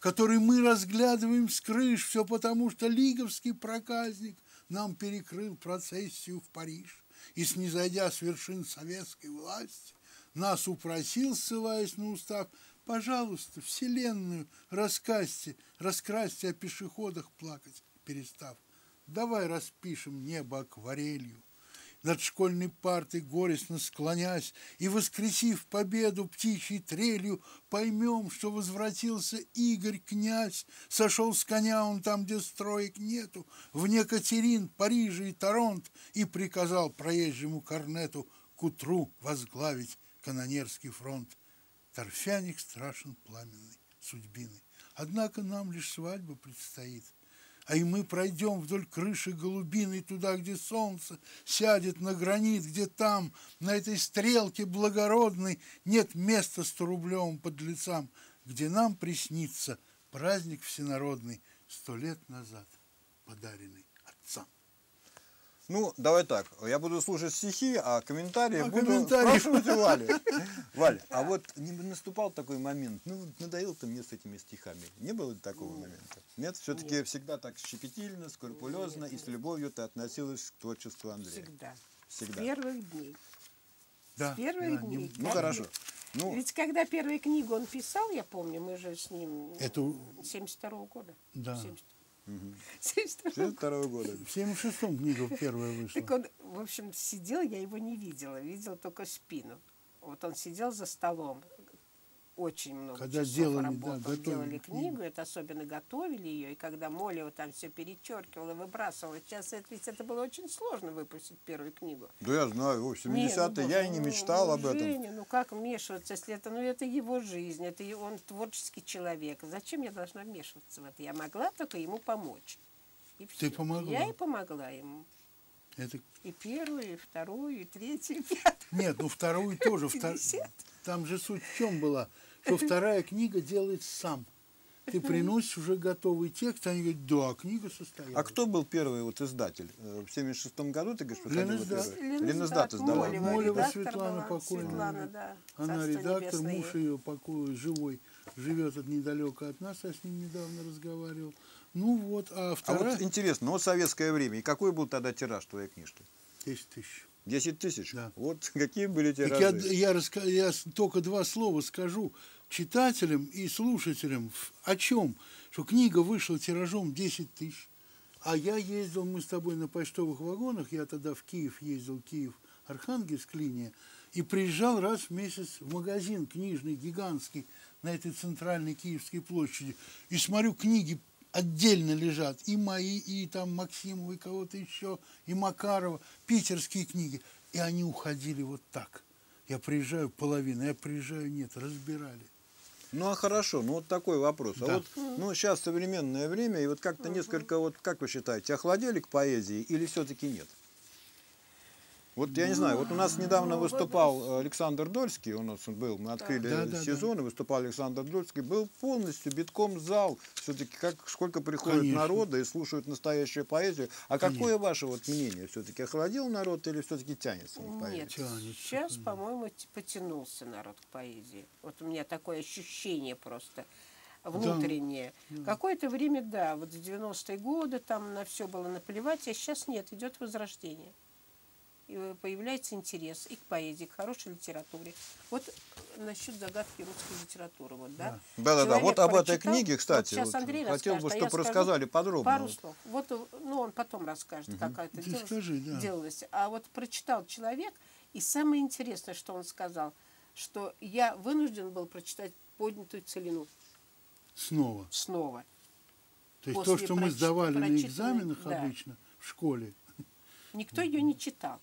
который мы разглядываем с крыш, все потому, что лиговский проказник нам перекрыл процессию в Париж и, снизойдя с вершин советской власти, нас упросил, ссылаясь на устав, пожалуйста, вселенную раскасьте, раскрасьте о пешеходах плакать перестав. Давай распишем небо акварелью, над школьной партой горестно склонясь, и, воскресив победу птичьей трелью, поймем, что возвратился Игорь князь, сошел с коня он там, где строек нету, в Екатерин, Париже и Торонт, и приказал проезжему корнету к утру возглавить канонерский фронт. Торфяник страшен пламенной судьбины. Однако нам лишь свадьба предстоит – а и мы пройдем вдоль крыши голубиной туда, где солнце сядет на гранит, где там, на этой стрелке благородной, нет места сторублевым подлецам, где нам приснится праздник всенародный сто лет назад подаренный отцам. Ну, давай так. Я буду слушать стихи, а комментарии А буду комментарии- спрашивать у Вали. Валь, а вот не наступал такой момент, ну, надоел ты мне с этими стихами. Не было такого момента? Нет? Все-таки всегда так щепетильно, скрупулезно и с любовью ты относилась к творчеству Андрея. Всегда. Всегда. С первых дней. Да, С первых да, не- дней. Ну, Как- хорошо. Ну, Ведь когда первую книгу он писал, я помню, мы же с ним Это 72 года. Да. 70. 72 второго года. в 76-м книга первая вышла. Так он, в общем, сидел, я его не видела, видела только спину. Вот он сидел за столом, очень много Когда часов делали, да, работал. готовили делали книгу. книгу, это особенно готовили ее, и когда Молева там все перечеркивала, выбрасывала. Сейчас это, ведь это было очень сложно выпустить первую книгу. Да я знаю, в Не, 70-е ну, я и не ну, мечтал ну, об этом. Женя, ну как вмешиваться, если это, ну это его жизнь, это и он творческий человек. Зачем я должна вмешиваться в это? Я могла только ему помочь. И Ты всё. помогла. Я и помогла ему. Это... И первую, и вторую, и третью, и пятую. Нет, ну вторую тоже. втор-. Там же суть в чем была, что вторая книга делает сам. Ты приносишь уже готовый текст, они говорят, да, книга состоялась. А кто был первый вот издатель? Э, В 76-м году, ты говоришь, выходила Лениздат. первая? Лениздат издавал. Молева, Молева Светлана покойная. Светлана, да. Она редактор, небесное. муж ее покой, живой, живет от недалеко от нас, я с ним недавно разговаривал. Ну вот, а А вторая... вот интересно, вот советское время, и какой был тогда тираж твоей книжки? 10 тысяч. 10 тысяч? Да. Вот какие были Так тиражи? я, я, я с- только два слова скажу читателям и слушателям. О чем? Что книга вышла тиражом 10 тысяч. А я ездил, мы с тобой на почтовых вагонах, я тогда в Киев ездил, Киев, Архангельск, линия, и приезжал раз в месяц в магазин книжный, гигантский, на этой центральной Киевской площади. И смотрю, книги отдельно лежат. И мои, и там Максимова, и кого-то еще, и Макарова. Питерские книги. И они уходили вот так. Я приезжаю, половина, я приезжаю, нет, разбирали. Ну а хорошо, ну вот такой вопрос. А Да. вот, ну сейчас современное время, и вот как-то несколько, вот как вы считаете, охладели к поэзии или все-таки нет? Вот я не знаю, вот у нас недавно выступал Александр Дольский, у нас он был, мы открыли Да, да, да. сезон, и выступал Александр Дольский, был полностью битком зал, все-таки как сколько приходит Конечно. народа и слушают настоящую поэзию. А какое ваше вот мнение, все-таки охладил народ или все-таки тянется он к поэзии? Нет, сейчас, по-моему, потянулся народ к поэзии. Вот у меня такое ощущение просто внутреннее. Какое-то время, да, вот в 90-е годы там на все было наплевать, а сейчас нет, идет возрождение. Э, появляется интерес и к поэзии, к хорошей литературе. Вот э, насчет загадки русской литературы. Вот, да? Да-да-да, Человек вот об этой книге, кстати, вот сейчас вот Андрей хотел бы, а чтобы скажу рассказали подробно. Пару Вот. слов. Вот, э, ну, он потом расскажет, как это Ты делалось, скажи, да. А вот прочитал человек, и самое интересное, что он сказал, что я вынужден был прочитать поднятую целину Снова. снова. То есть После то, что мы сдавали на экзаменах да. обычно в школе. Никто ее не читал.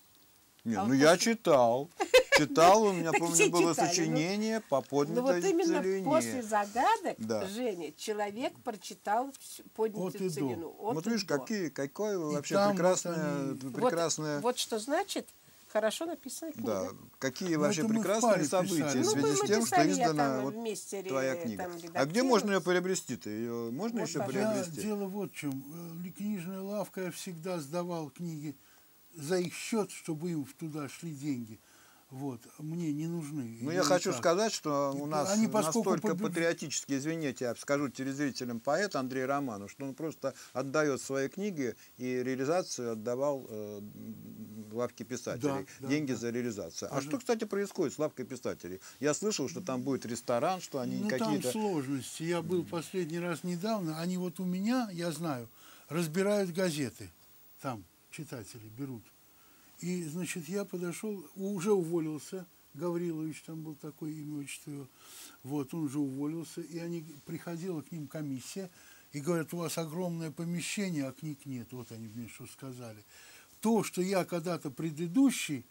Не, А ну вот я после- читал. Читал, у меня, помню, было читали, ну. сочинение по Ну поднятой вот именно целине. после загадок, Да. Женя, человек прочитал поднятую до. целину. От Вот видишь, до. какие, какое вообще там вот прекрасное, Вот- прекрасное, Вот, что значит хорошо написанная книга. да, какие Ну, вообще прекрасные события писали. в Ну, связи с тем, что издана вот вместе твоя там книга. А где можно ее приобрести-то? Ее можно Вот, еще пожалуйста. Я, приобрести? дело вот в чем. Э, Книжная лавка, я всегда сдавал книги за их счет, чтобы им туда шли деньги. Вот. Мне не нужны. Ну, Я и хочу сказать, что у нас Они, настолько побеж- патриотически, извините, я скажу телезрителям поэт Андрей Романов, что он просто отдает свои книги и реализацию отдавал э, лавке писателей. Да, да, деньги да. за реализацию. А Пожалуйста. что, кстати, происходит с лавкой писателей? Я слышал, что там будет ресторан, что они Ну, там какие-то... сложности. Я был последний раз недавно. Они вот у меня, я знаю, разбирают газеты. Там читатели берут. И, значит, я подошел, уже уволился. Гаврилович там был такой имя, отчество его. Вот, он уже уволился. И они, приходила к ним комиссия и говорят, у вас огромное помещение, а книг нет. Вот они мне что сказали. То, что я когда-то предыдущий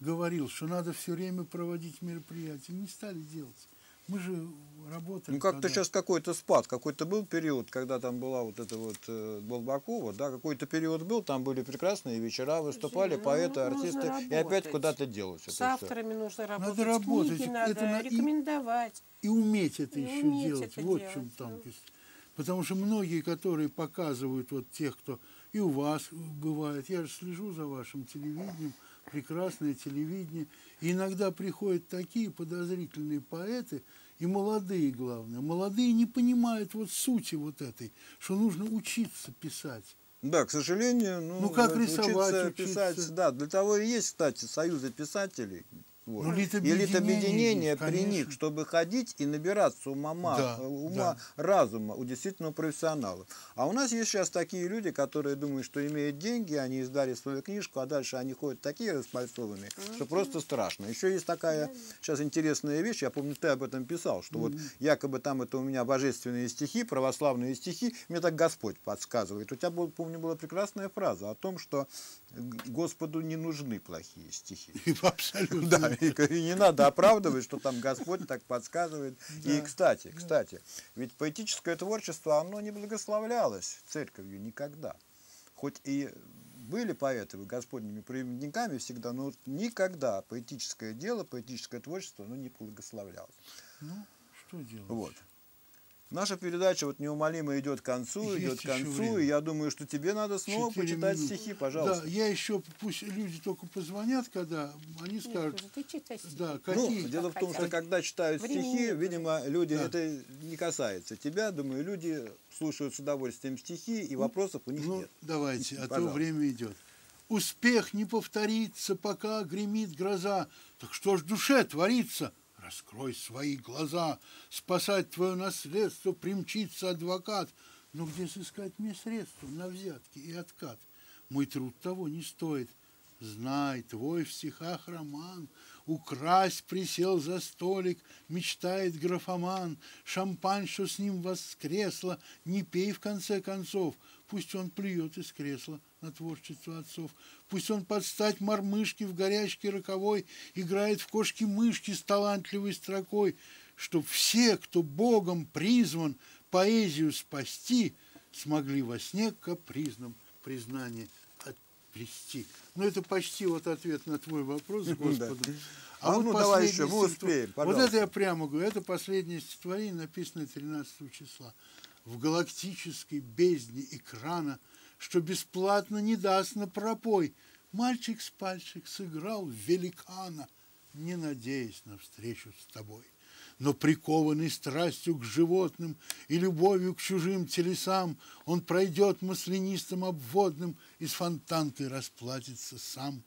говорил, что надо все время проводить мероприятия, не стали делать. Мы же работали. Ну, как-то сейчас какой-то спад, какой-то был период, когда там была вот эта вот э, Болбакова, да, какой-то период был, там были прекрасные вечера, выступали ну, поэты, артисты, и опять куда-то делось это С авторами нужно работать, работать. книги Это надо на- и- рекомендовать. И уметь это И еще уметь делать. это вот делать, в чем да. тонкость. Потому что многие, которые показывают вот тех, кто и у вас бывает, я же слежу за вашим телевидением, прекрасное телевидение. И иногда приходят такие подозрительные поэты, и молодые, главное. Молодые не понимают вот сути вот этой, что нужно учиться писать. Да, к сожалению, ну, Ну, как рисовать, писать, учиться. да, для того и есть, кстати, союзы писателей. Вот. Ну, литобъединение есть, при них, чтобы ходить и набираться ума, Да, ума да. разума у действительно профессионалов. А у нас есть сейчас такие люди, которые думают, что имеют деньги, они издали свою книжку, а дальше они ходят такие распальцованные, что просто страшно. Еще есть такая сейчас интересная вещь, я помню, ты об этом писал, что вот якобы там это у меня божественные стихи, православные стихи, мне так Господь подсказывает. У тебя, помню, была прекрасная фраза о том, что Господу не нужны плохие стихи. И абсолютно. Да, и, и не надо оправдывать, что там Господь так подсказывает. И, кстати, кстати, ведь поэтическое творчество, оно не благословлялось церковью никогда. Хоть и были поэты господними проводниками всегда, но никогда поэтическое дело, поэтическое творчество, оно не благословлялось. Ну, что делать? Вот. Наша передача вот неумолимо идет к концу, Есть идет к концу, время. и я думаю, что тебе надо снова Четыре почитать минуты. стихи, пожалуйста. Да, я еще, пусть люди только позвонят, когда они Нет, скажут, уже ты читай стихи. да, Ну, какие... дело в том, что когда читают Времени стихи, нет. видимо, люди, Да. это не касается тебя, думаю, люди слушают с удовольствием стихи, и вопросов у них Ну, нет. давайте, а то Пожалуйста. время идет. Успех не повторится, пока гремит гроза. Так что ж в душе творится? Раскрой свои глаза. Спасать твое наследство примчится адвокат. Но где сыскать мне средства на взятки и откат? Мой труд того не стоит. Знай, твой в стихах роман. Украсть присел за столик, мечтает графоман. Шампань, что с ним воскресло, не пей в конце концов. Пусть он плюет из кресла на творчество отцов. Пусть он под стать мормышке в горячке роковой играет в кошки-мышки с талантливой строкой, чтоб все, кто Богом призван поэзию спасти, смогли во сне капризном признание отвести. Ну, это почти вот ответ на твой вопрос, Господу. А ну, давай еще, мы успеем, Вот пожалуйста. это я прямо говорю, это последнее стихотворение, написанное 13 числа. В галактической бездне экрана, что бесплатно не даст на пропой, мальчик с пальчик сыграл великана, не надеясь на встречу с тобой. Но прикованный страстью к животным и любовью к чужим телесам, он пройдет маслянистым обводным и с фонтанкой расплатится сам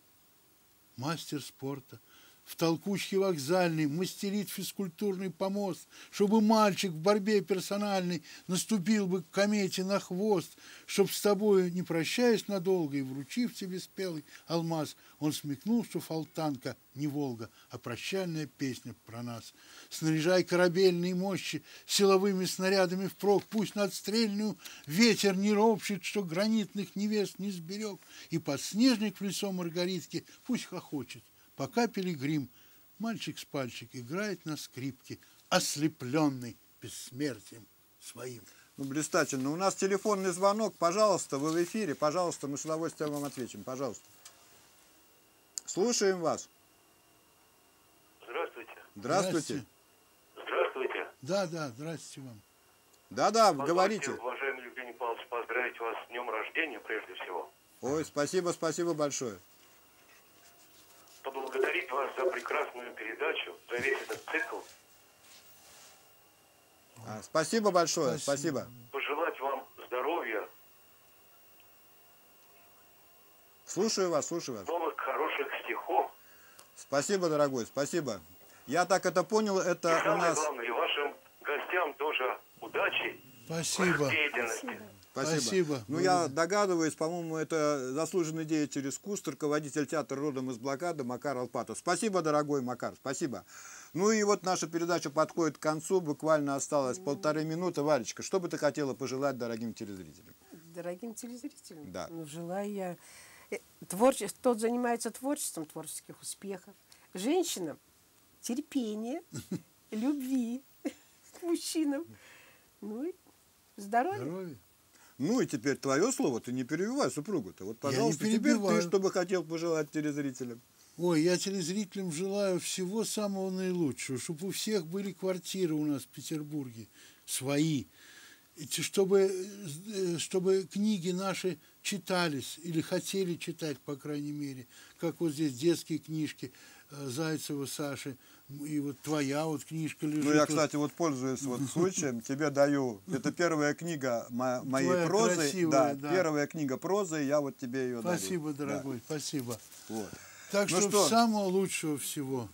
мастер спорта, в толкучке вокзальной мастерит физкультурный помост, чтобы мальчик в борьбе персональной наступил бы к комете на хвост, чтоб с тобою, не прощаясь надолго и вручив тебе спелый алмаз, он смекнул, что фалтанка не Волга, а прощальная песня про нас. Снаряжай корабельные мощи силовыми снарядами впрок, пусть надстрельную ветер не ропщет, что гранитных невест не сберег, и подснежник в лицо Маргаритки пусть хохочет, пока пилигрим Мальчик с пальчик играет на скрипке, ослепленный бессмертием своим. Ну, блистательно. У нас телефонный звонок. Пожалуйста, вы в эфире. Пожалуйста, мы с удовольствием вам ответим. Пожалуйста. Слушаем вас. Здравствуйте. Здравствуйте. Здравствуйте. Да, да, здравствуйте вам. Да-да, Позвольте, говорите. уважаемый Евгений Павлович, поздравить вас с днем рождения прежде всего. Ой, спасибо, спасибо большое. Вас за прекрасную передачу, за весь этот цикл. А, спасибо большое, Спасибо. спасибо. Пожелать вам здоровья, Слушаю вас, слушаю вас. новых хороших стихов. Спасибо, дорогой, спасибо. Я так это понял, И это у самое нас... главное, и вашим гостям тоже удачи Спасибо. в деятельности. Спасибо. Спасибо. Ну, я догадываюсь, по-моему, это заслуженный деятель искусств, руководитель театра родом из блокады Макар Алпатов. Спасибо, дорогой Макар, спасибо. Ну и вот наша передача подходит к концу, буквально осталось полторы минуты. Валечка, что бы ты хотела пожелать дорогим телезрителям? Дорогим телезрителям, Да. ну, желаю я... э, Творчество, тот занимается творчеством, творческих успехов. Женщинам терпения, любви к мужчинам. Ну и здоровья. Здоровья. Ну и теперь твое слово, ты не перебивай супругу-то. Вот, пожалуйста, теперь ты что бы хотел пожелать телезрителям? Ой, я телезрителям желаю всего самого наилучшего, чтобы у всех были квартиры у нас в Петербурге свои, чтобы, э, чтобы книги наши читались или хотели читать, по крайней мере, как вот здесь детские книжки э, Зайцева Саши, и вот твоя вот книжка лежит. Ну, я, кстати, вот пользуюсь вот случаем, тебе даю. Это первая книга мо- моей Твоя прозы. красивая, да, да. первая книга прозы, я вот тебе ее дарю. Спасибо, Да, дорогой, спасибо. вот. Так Ну что, что? самого лучшего всего.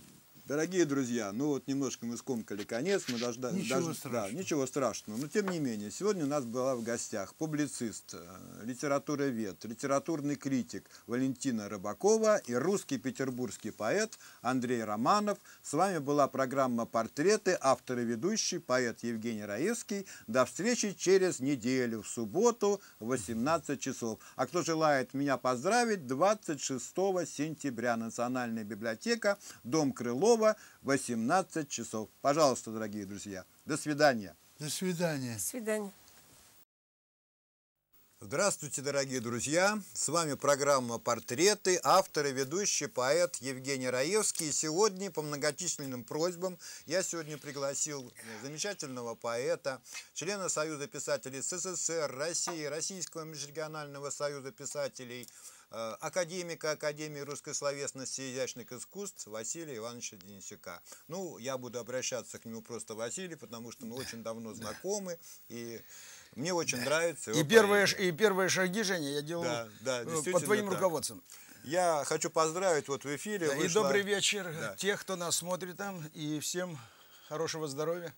Дорогие друзья, ну вот немножко мы скомкали конец, мы должны... Ничего даже- страшного. Да, ничего страшного. Но тем не менее, сегодня у нас была в гостях публицист, э, литературовед, литературный критик Валентина Рыбакова и русский петербургский поэт Андрей Романов. С вами была программа «Портреты», автор и ведущий, поэт Евгений Раевский. До встречи через неделю, в субботу, в 18 часов. А кто желает меня поздравить, 26 сентября Национальная библиотека, Дом Крылова, 18 часов. Пожалуйста, дорогие друзья. До свидания. До свидания. До свидания. Здравствуйте, дорогие друзья! С вами программа «Портреты», автор и ведущий поэт Евгений Раевский. И сегодня по многочисленным просьбам я сегодня пригласил замечательного поэта, члена Союза писателей СССР, России, Российского межрегионального союза писателей, академика Академии русской словесности и изящных искусств Василия Ивановича Денисюка. Ну, я буду обращаться к нему просто Василий, потому что мы очень давно знакомы, и мне очень нравится И первые, и первые шаги, Женя, я делал Да, да, э, под твоим так. руководством. Я хочу поздравить вот в эфире. Да, И вышла- добрый вечер Да. тех, кто нас смотрит там, и всем хорошего здоровья.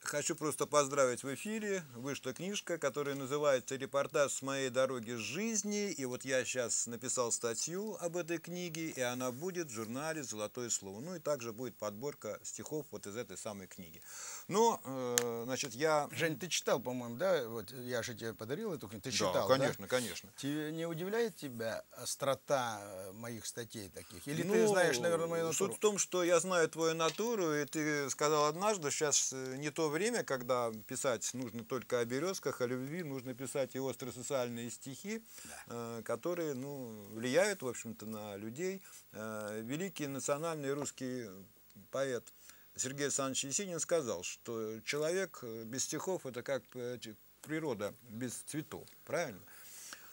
Хочу просто поздравить в эфире. Вышла книжка, которая называется «Репортаж с моей дороги жизни». И вот я сейчас написал статью об этой книге, и она будет в журнале «Золотое слово». Ну и также будет подборка стихов вот из этой самой книги. Но, э, значит, я... Жень, ты читал, по-моему, да? Вот я же тебе подарил эту книгу. Ты читал, да, конечно, конечно. Тебе не удивляет тебя острота э, моих статей таких? Или ты Ну, знаешь, наверное, мою натуру? Суть в том, что я знаю твою натуру, и ты сказал однажды, сейчас э, не то время, когда писать нужно только о березках, о любви, нужно писать и остросоциальные стихи, э, которые ну, влияют, в общем-то, на людей. Э, Великий национальный русский поэт Сергей Александрович Есенин сказал, что человек без стихов – это как э, природа без цветов, правильно?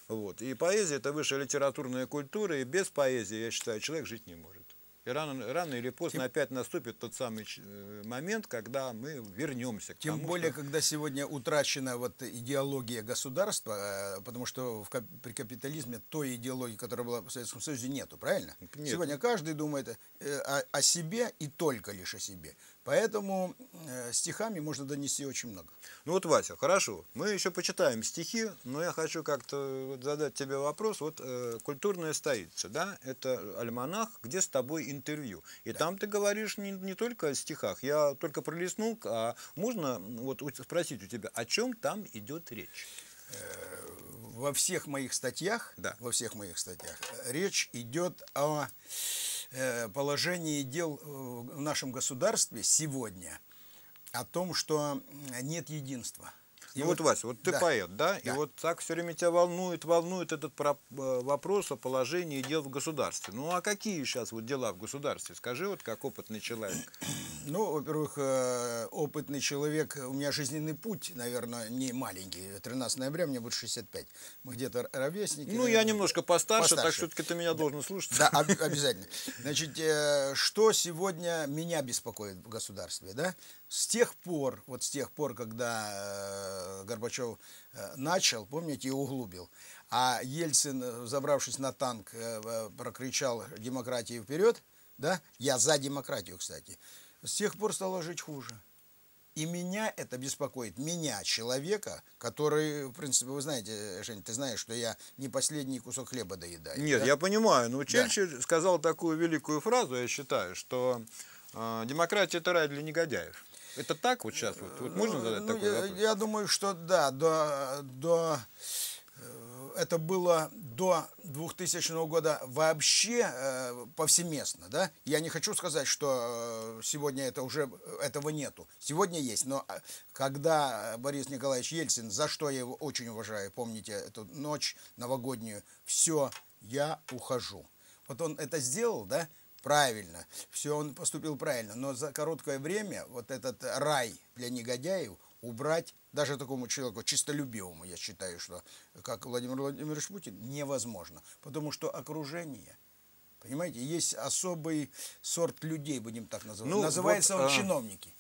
Вот. И поэзия – это высшая литературная культура, и без поэзии, я считаю, человек жить не может. И рано, рано или поздно опять наступит тот самый э, момент, когда мы вернемся к Тем тому, более, что- когда сегодня утрачена вот идеология государства, э, потому что в при капитализме той идеологии, которая была в Советском Союзе, нету, правильно? Нет. Сегодня каждый думает э, о, о себе и только лишь о себе. Поэтому э, стихами можно донести очень много. Ну вот, Вася, хорошо, мы еще почитаем стихи, но я хочу как-то задать тебе вопрос. Вот э, «Культурная столица», да, это альманах, где с тобой интервью. И там ты говоришь не, не только о стихах, я только пролистнул, а можно вот спросить у тебя, о чем там идет речь? Во всех моих статьях, Да. во всех моих статьях э, речь идет о э, положение дел э, в нашем государстве сегодня о том, что нет единства. И вот, вот, Вася, вот ты да. поэт, да? Да. И вот так все время тебя волнует, волнует этот про- э, вопрос о положении дел в государстве. Ну, а какие сейчас вот дела в государстве? Скажи, вот как опытный человек. Ну, во-первых, э, опытный человек, у меня жизненный путь, наверное, не маленький. 13 ноября, мне будет 65. Мы где-то ровесники. Ну, я наверное. немножко постарше, так Постарше. все-таки ты меня должен слушать. Да, об- обязательно. Значит, э, что сегодня меня беспокоит в государстве, да? С тех пор, вот с тех пор, когда э, Горбачев э, начал, помните, и углубил, а Ельцин, э, забравшись на танк, э, прокричал «демократию вперед», да? Я за демократию, кстати. С тех пор стало жить хуже. И меня это беспокоит, меня, человека, который, в принципе, вы знаете, Жень, ты знаешь, что я не последний кусок хлеба доедаю. Нет, да? я понимаю, но Черчилль сказал такую великую фразу, я считаю, что э, демократия это рай для негодяев. Это так вот сейчас? Вот, вот можно задать Ну, такой я, вопрос? я думаю, что да, до, до э, это было до 2000 года вообще э, повсеместно, да? Я не хочу сказать, что э, сегодня это уже этого нету. Сегодня есть, но когда Борис Николаевич Ельцин, за что я его очень уважаю, помните эту ночь новогоднюю, все, я ухожу. Вот он это сделал, да? Правильно, все он поступил правильно, но за короткое время вот этот рай для негодяев убрать даже такому человеку чистолюбивому, я считаю, что как Владимир Владимирович Путин, невозможно, потому что окружение, понимаете, есть особый сорт людей, будем так называть, Ну, называется вот, он а, чиновники.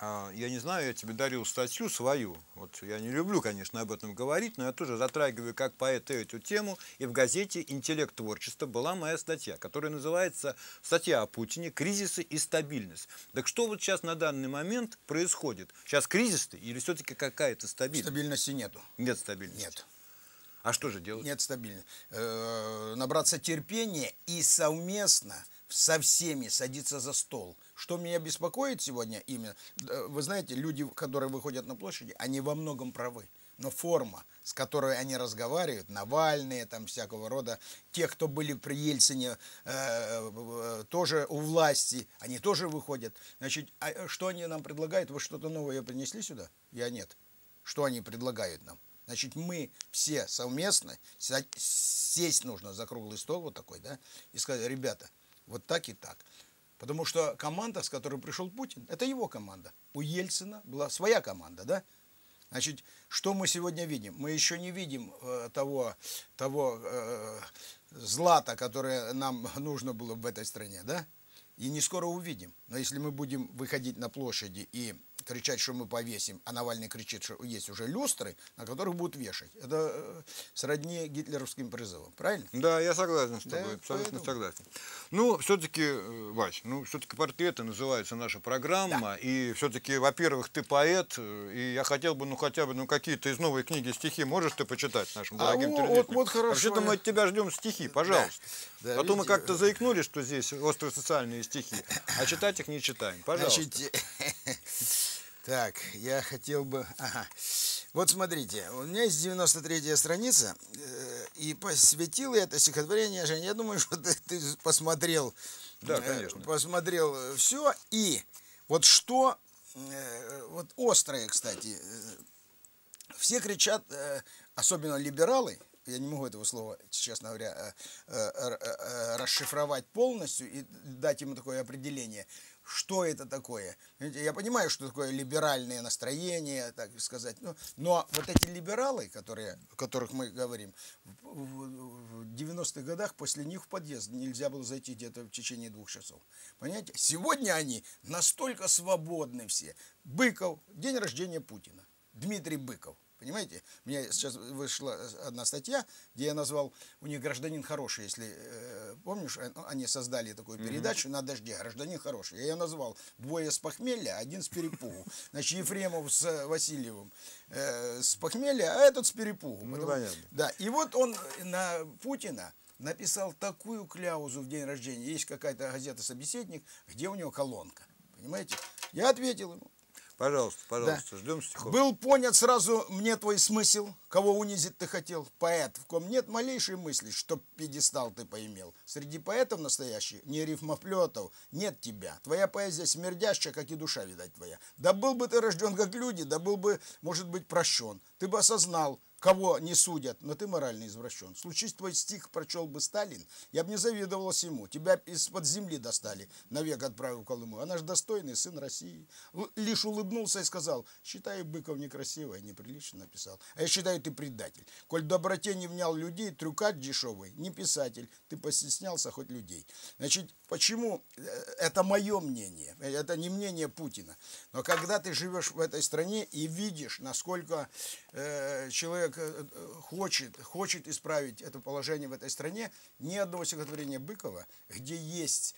А, Я не знаю, я тебе дарил статью свою. Вот я не люблю, конечно, об этом говорить, но я тоже затрагиваю как поэт эту тему. И в газете «Интеллект творчества» была моя статья, которая называется «Статья о Путине. Кризисы и стабильность». Так что вот сейчас на данный момент происходит? Сейчас кризис или все-таки какая-то стабильность? Стабильности нету. Нет стабильности. Нет. А что же делать? Нет стабильности. Э, Набраться терпения и совместно со всеми садиться за стол. Что меня беспокоит сегодня именно, э, вы знаете, люди, которые выходят на площади, они во многом правы. Но форма, с которой они разговаривают, Навальные, там всякого рода, те, кто были при Ельцине, э, э, тоже у власти, они тоже выходят. Значит, а что они нам предлагают? Вы что-то новое принесли сюда? Я нет. Что они предлагают нам? Значит, мы все совместно сесть нужно за круглый стол вот такой, да, и сказать, ребята, вот так и так. Потому что команда, с которой пришел Путин, это его команда. У Ельцина была своя команда, да? Значит, что мы сегодня видим? Мы еще не видим э, того, того э, злата, которое нам нужно было в этой стране, да? И не скоро увидим. Но если мы будем выходить на площади и кричать, что мы повесим, а Навальный кричит, что есть уже люстры, на которых будут вешать, это э, сродни гитлеровским призывам, правильно? Да, я согласен с Да, тобой, абсолютно поэтому- согласен. Ну, все-таки, Вась, ну, все-таки портреты называется наша программа, и все-таки, во-первых, ты поэт, э, и я хотел бы, ну, хотя бы, ну, какие-то из новой книги стихи можешь ты почитать нашим А, дорогим вот- телезрителям? вот хорошо, Вообще-то мы от тебя ждем стихи, пожалуйста. Да, а то мы видите, как-то заикнулись, что здесь остросоциальные стихи, а читать их не читаем, пожалуйста. Значит, так, я хотел бы... Ага. Вот смотрите, у меня есть 93-я страница, э, и посвятил я это стихотворение, Женя, я думаю, что ты, ты посмотрел... Да, э, конечно. Посмотрел все, и вот что... э, Вот острое, кстати, все кричат, особенно либералы, я не могу этого слова, честно говоря, расшифровать полностью и дать ему такое определение. Что это такое? Я понимаю, что такое либеральное настроение, так сказать. Но, но вот эти либералы, которые, о которых мы говорим, в 90-х годах после них в подъезд нельзя было зайти где-то в течение двух часов. Понимаете? Сегодня они настолько свободны все. Быков, день рождения Путина. Дмитрий Быков. Понимаете? У меня сейчас вышла одна статья, где я назвал, у них гражданин хороший, если э, помнишь, э, они создали такую передачу на дожде, гражданин хороший. Я ее назвал двое с похмелья, один с перепугу. Значит, Ефремов с Васильевым э, с похмелья, а этот с перепугу. Ну, понятно. Да, и вот он на Путина написал такую кляузу в день рождения. Есть какая-то газета «Собеседник», где у него колонка. Понимаете? Я ответил ему. Пожалуйста, пожалуйста, ждем стихов. Был понят сразу мне твой смысл, кого унизить ты хотел, поэт, в ком нет малейшей мысли, чтоб пьедестал ты поимел. Среди поэтов настоящих, не рифмоплетов, нет тебя. Твоя поэзия смердящая, как и душа, видать, твоя. Да был бы ты рожден как люди, да был бы, может быть, прощен. Ты бы осознал, кого не судят, но ты морально извращен. Случись твой стих прочел бы Сталин, я бы не завидовал ему. Тебя из-под земли достали, навек отправил в Колыму. Она же достойный сын России. Лишь улыбнулся и сказал, считаю, Быков некрасиво и неприлично написал. А я считаю, ты предатель. Коль доброте не внял людей, трюкач дешевый, не писатель. Ты постеснялся хоть людей. Значит, почему? Э, Это мое мнение. Это не мнение Путина. Но когда ты живешь в этой стране и видишь, насколько э, человек хочет, хочет исправить это положение в этой стране, ни одного стихотворения Быкова, где есть,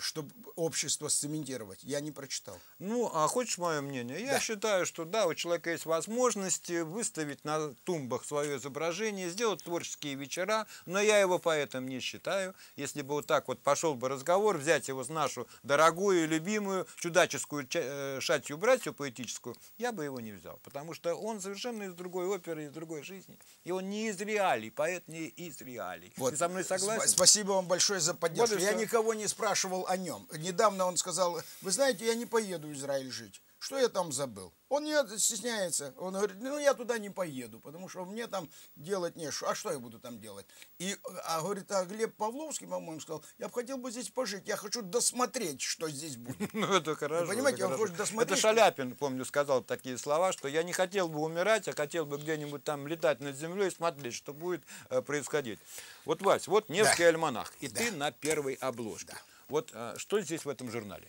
чтобы общество сцементировать, я не прочитал. Ну, а хочешь мое мнение? Я Да. считаю, что да, у человека есть возможности выставить на тумбах свое изображение, сделать творческие вечера, но я его поэтом не считаю. Если бы вот так вот пошел бы разговор, взять его с нашу дорогую, любимую, чудаческую э, шатью братью поэтическую, я бы его не взял, потому что он совершенно из другой оперы, из другой жизни. И он не из реалий, поэт не из реалий. Ты со мной согласен? Спа- Спасибо вам большое за поддержку. Вот я никого не спрашивал о нем. Недавно он сказал, вы знаете, я не поеду в Израиль жить. Что я там забыл? Он не стесняется. Он говорит, ну я туда не поеду, потому что мне там делать не что. А что я буду там делать? И, а говорит, а Глеб Павловский, по-моему, сказал, я бы хотел бы здесь пожить, я хочу досмотреть, что здесь будет. Ну, это хорошо. понимаете, это он хорошо. хочет досмотреть, Это Шаляпин, помню, сказал такие слова, что я не хотел бы умирать, а хотел бы где-нибудь там летать над землей и смотреть, что будет э, происходить. Вот, Вась, вот Невский альманах, и ты на первой обложке. Вот э, что здесь в этом журнале?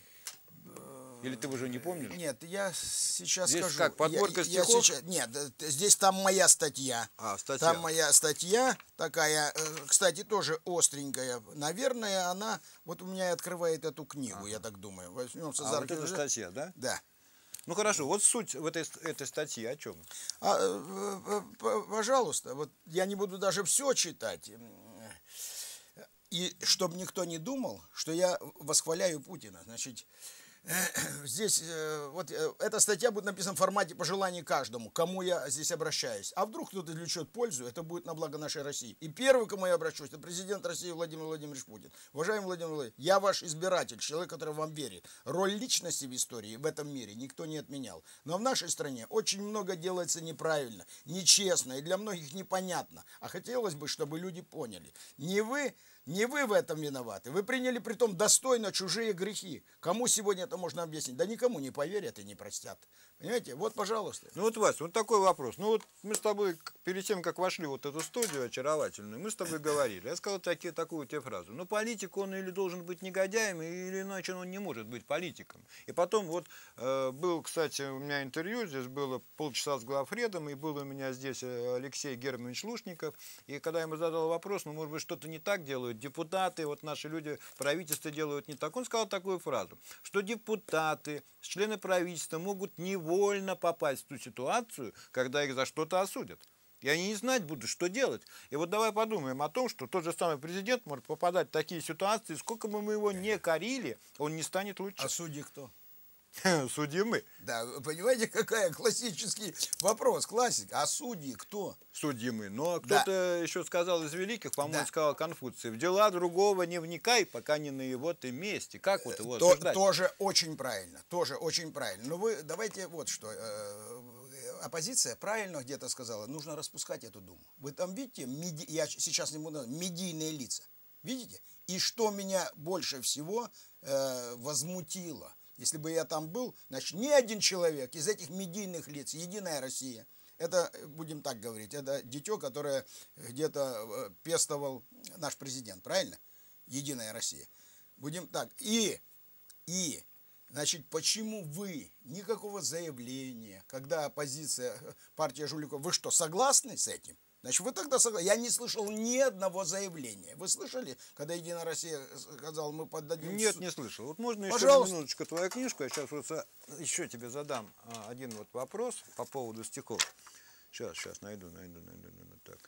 Или ты уже не помнишь? Нет, я сейчас Здесь скажу. как, подборка Я- я стихов? сейчас- нет, э, здесь там моя статья. А, статья. Там моя статья такая, э, кстати, тоже остренькая. Наверное, она вот у меня и открывает эту книгу, я так думаю. Возьмемся А за вот эта статья, да? Да. Ну хорошо, вот суть в этой, этой статьи о чем? А, э, пожалуйста, вот я не буду даже все читать. И чтобы никто не думал, что я восхваляю Путина. Значит, здесь э, вот э, эта статья будет написана в формате пожеланий каждому, кому я здесь обращаюсь. А вдруг кто-то извлечет пользу, это будет на благо нашей России. И первый, кому я обращусь, это президент России Владимир Владимирович Путин. Уважаемый Владимир Владимирович, я ваш избиратель, человек, который вам верит. Роль личности в истории в этом мире никто не отменял. Но в нашей стране очень много делается неправильно, нечестно и для многих непонятно. А хотелось бы, чтобы люди поняли. Не вы не вы в этом виноваты. Вы приняли притом достойно чужие грехи. Кому сегодня это можно объяснить? Да никому не поверят и не простят. Понимаете? Вот, пожалуйста. Ну вот, Вась, вот такой вопрос. Ну вот мы с тобой, перед тем, как вошли вот эту студию очаровательную, мы с тобой говорили. Я сказал таки, такую тебе фразу. Ну политик, он или должен быть негодяем, или иначе он не может быть политиком. И потом вот э, был, кстати, у меня интервью, здесь было полчаса с главредом, и был у меня здесь э, Алексей Германович Лушников. И когда я ему задал вопрос, ну может быть что-то не так делают депутаты, вот наши люди, правительство делают не так, он сказал такую фразу, что депутаты, члены правительства могут невольно попасть в ту ситуацию, когда их за что-то осудят. И они не знать будут, что делать. И вот давай подумаем о том, что тот же самый президент может попадать в такие ситуации, сколько бы мы его не корили, он не станет лучше. А судьи кто? Судьи мы. Да, вы понимаете, какая классический вопрос, классик. А судьи кто? Судьи мы. Но Да. кто-то еще сказал из великих, по-моему, Да. сказал Конфуций, в дела другого не вникай, пока не на его ты месте. Как вот его То- осуждать? тоже очень правильно, тоже очень правильно. Но вы давайте вот что. э, Оппозиция правильно где-то сказала, нужно распускать эту думу. Вы там видите, меди- я сейчас не буду, медийные лица. Видите? И что меня больше всего э, возмутило, если бы я там был, значит, ни один человек из этих медийных лиц, Единая Россия, это, э, будем так говорить, это дитё, которое где-то э, пестовал наш президент, правильно? Единая Россия. Будем так. И, и, значит, почему вы никакого заявления, когда оппозиция, э, партия жуликов, вы что, согласны с этим? Значит, вы тогда согласны. Я не слышал ни одного заявления. Вы слышали, когда Единая Россия сказала, мы поддадим... Нет, не слышал. Вот можно еще Пожалуйста. минуточку твою книжку. Я сейчас вот еще тебе задам а, один вот вопрос по поводу стихов. Сейчас, сейчас найду, найду, найду, найду. Так.